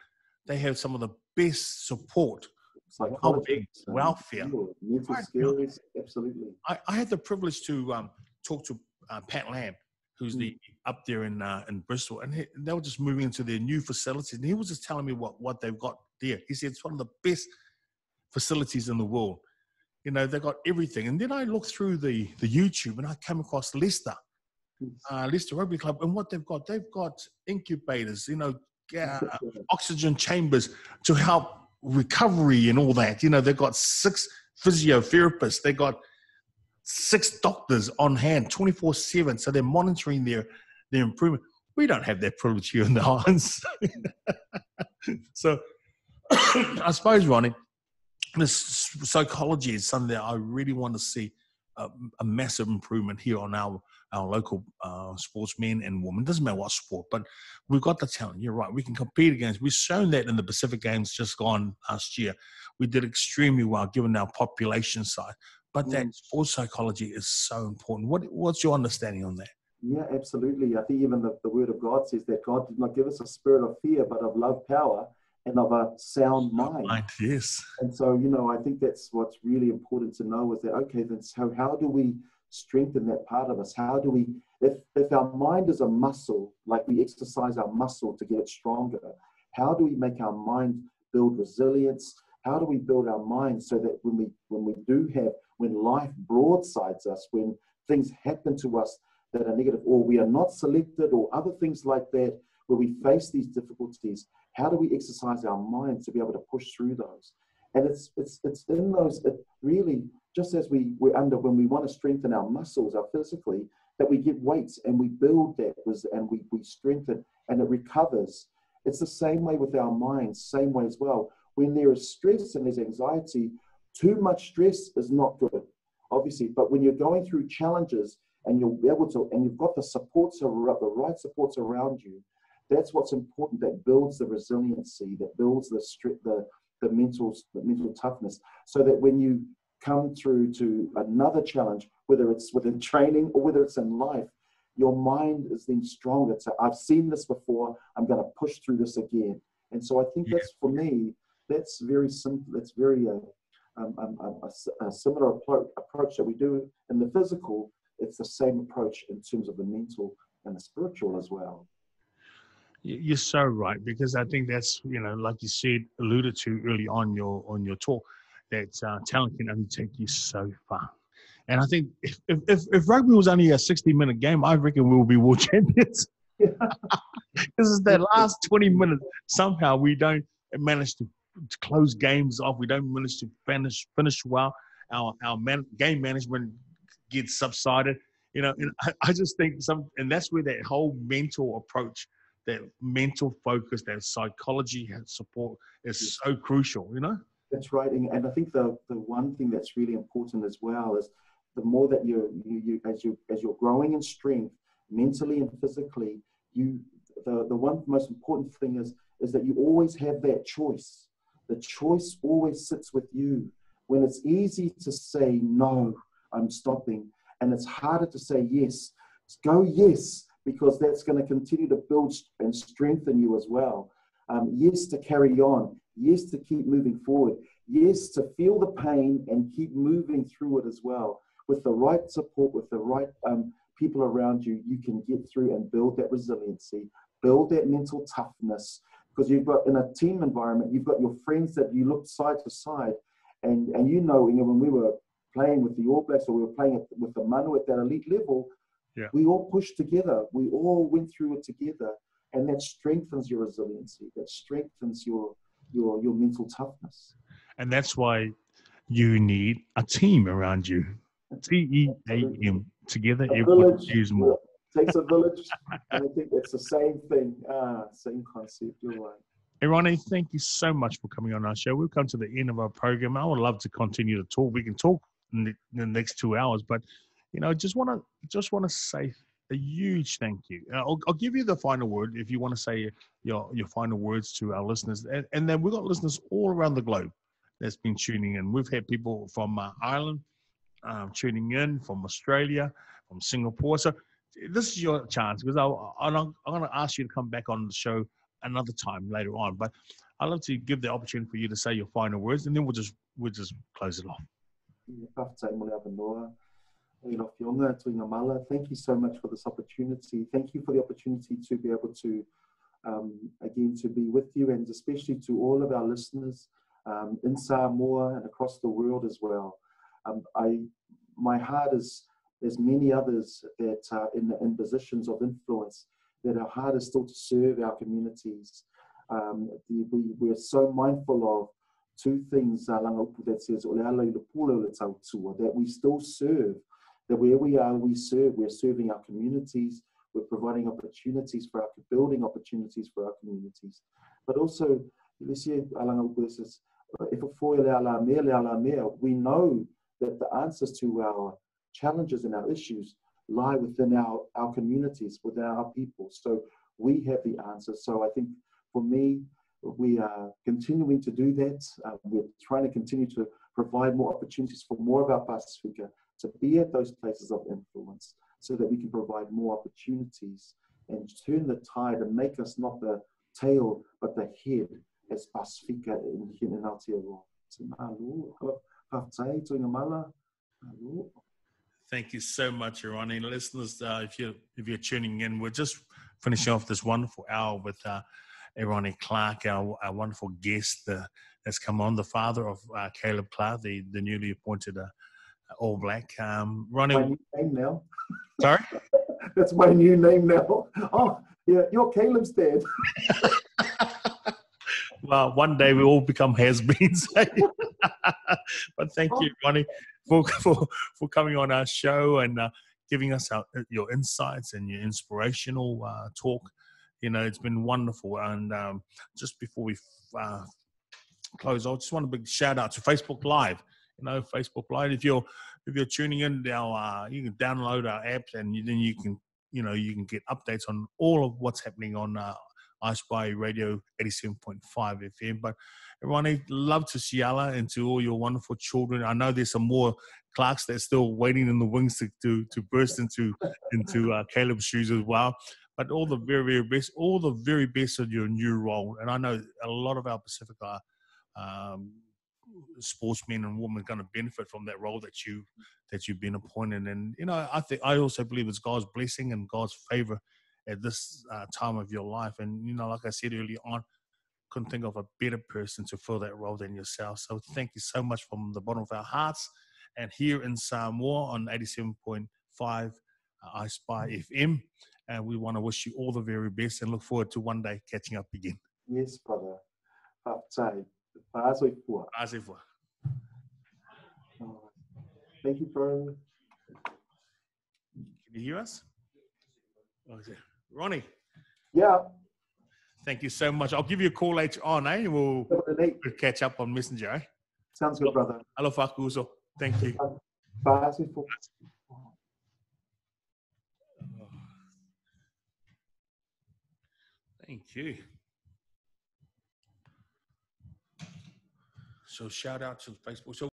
they have some of the best support Psychology, welfare. mental skills, absolutely. I, I had the privilege to um, talk to uh, Pat Lam, who's the up there in uh, in Bristol, and he, they were just moving into their new facilities, and he was just telling me what what they've got there. He said it's one of the best facilities in the world. You know, they've got everything. And then I looked through the the YouTube, and I came across Leicester, uh, Leicester Rugby Club, and what they've got, they've got incubators, you know, uh, oxygen chambers to help recovery and all that. You know, they've got six physiotherapists, they've got six doctors on hand 24 7. So they're monitoring their, their improvement. We don't have that privilege here in the islands. so I suppose, Ronnie, this psychology is something that I really want to see a, a massive improvement here on our our local uh, sportsmen and women. Doesn't matter what sport, but we've got the talent. You're right. We can compete against. We've shown that in the Pacific Games just gone last year. We did extremely well given our population size. But that Mm. sports psychology is so important. What What's your understanding on that? Yeah, absolutely. I think even the, the word of God says that God did not give us a spirit of fear, but of love, power, and of a sound mind. Mind, yes. And so, you know, I think that's what's really important to know is that, okay, then so how do we strengthen that part of us? How do we, if, if our mind is a muscle, like we exercise our muscle to get it stronger, how do we make our mind build resilience? How do we build our minds so that when we when we do have when life broadsides us, when things happen to us that are negative, or we are not selected, or other things like that, where we face these difficulties, how do we exercise our minds to be able to push through those? And it's it's it's in those it really just as we we're under when we want to strengthen our muscles, our physically, that we get weights and we build that was and we we strengthen and it recovers. It's the same way with our minds, same way as well. When there is stress and there's anxiety, too much stress is not good, obviously. But when you're going through challenges and you'll be able to, and you've got the supports around, the right supports around you, that's what's important. That builds the resiliency, that builds the the the mental the mental toughness, so that when you come through to another challenge, whether it's within training or whether it's in life, your mind is then stronger. So I've seen this before. I'm going to push through this again. And so I think Yeah. that's for me. That's very simple. That's very uh, um, um, um, a, a similar appro- approach that we do in the physical. It's the same approach in terms of the mental and the spiritual as well. You're so right because I think that's you know, like you said, alluded to early on your on your talk, that uh, talent can only take you so far. And I think if, if, if, rugby was only a 60 minute game, I reckon we will be world champions. this is that last 20 minutes. Somehow we don't manage to close games off. We don't manage to finish finish well. Our our man, game management gets subsided. You know, and I, I just think some, and that's where that whole mental approach, that mental focus, that psychology and support is so crucial. You know. That's right, and, and I think the the one thing that's really important as well is the more that you you, you as you as you're growing in strength mentally and physically, you the the one most important thing is is that you always have that choice. The choice always sits with you. When it's easy to say, no, I'm stopping, and it's harder to say yes, go yes, because that's going to continue to build and strengthen you as well. Um, yes, to carry on. Yes, to keep moving forward. Yes, to feel the pain and keep moving through it as well. With the right support, with the right um, people around you, you can get through and build that resiliency, build that mental toughness. Because you've got in a team environment, you've got your friends that you look side to side, and and you know, you know when we were playing with the All Blacks or we were playing with the Manu at that elite level, Yeah. we all pushed together. We all went through it together, and that strengthens your resiliency. That strengthens your your your mental toughness. And that's why you need a team around you. T E A M. Together, A village achieves more. Takes a village, and I think it's the same thing. Ah, same concept. You're right. Hey, Ronnie, thank you so much for coming on our show. We've come to the end of our program. I would love to continue to talk. We can talk in the, in the next two hours, but you know, just want to just want to say a huge thank you. Uh, I'll, I'll give you the final word if you want to say your your final words to our listeners, and, and then we've got listeners all around the globe that's been tuning in. We've had people from uh, Ireland um, tuning in, from Australia, from Singapore. So this is your chance because I'm, I'm going to ask you to come back on the show another time later on. But I'd love to give the opportunity for you to say your final words, and then we'll just we'll just close it off. Thank you so much for this opportunity. Thank you for the opportunity to be able to, um, again, to be with you and especially to all of our listeners um, in Samoa and across the world as well. Um, I, my heart is, there's many others that are in, in positions of influence that are is still to serve our communities. Um, the, we, we're so mindful of two things uh, that says that we still serve that where we are we serve we're serving our communities we're providing opportunities for our building opportunities for our communities but also we know that the answers to our challenges and our issues lie within our our communities within our people so we have the answers so i think for me we are continuing to do that. Uh, we're trying to continue to provide more opportunities for more of our Pasifika to be at those places of influence so that we can provide more opportunities and turn the tide and make us not the tail but the head as Pasifika in, in Aotearoa. Te malo, hawhai tui ngā mala. Malo. Thank you so much, Ronnie. Listeners, uh, if you're if you're tuning in, we're just finishing off this wonderful hour with uh, Ronnie Clarke, our, our wonderful guest uh, that's come on, the father of uh, Caleb Clarke, the, the newly appointed uh, All Black. Um, Ronnie, My new name now. sorry? That's my new name now. Oh, yeah, you're Caleb's dad. well, one day we all become has-beens. but thank you, Ronnie, for, for, for coming on our show and uh, giving us our, your insights and your inspirational uh, talk. You know, it's been wonderful. And um, just before we uh, close, I just want a big shout out to Facebook Live. You know, Facebook Live. If you're if you're tuning in now, uh, you can download our app, and you, then you can you know you can get updates on all of what's happening on uh, EyeSpy Radio 87.5 FM. But everyone, love to see Yala and to all your wonderful children. I know there's some more Clarkes that's still waiting in the wings to to, to burst into into uh, Caleb's shoes as well. But all the very very best, all the very best of your new role. And I know a lot of our Pasifika um, sportsmen and women are going to benefit from that role that you that you've been appointed. And you know, I think I also believe it's God's blessing and God's favor at this uh, time of your life. And you know, like I said earlier on, couldn't think of a better person to fill that role than yourself. So thank you so much from the bottom of our hearts. And here in Samoa on 87.5 uh, EyeSpy FM. And we want to wish you all the very best and look forward to one day catching up again. Yes, brother. Hawhai. Pāsoi pua. Asifwa. Thank you, bro. Can you hear us? Okay. Ronnie. Yeah. Thank you so much. I'll give you a call later on, eh? We'll, we'll catch up on Messenger, eh? Sounds good, brother. Alofa Kuzo. Thank you. Oh. Thank you. So shout out to Facebook. So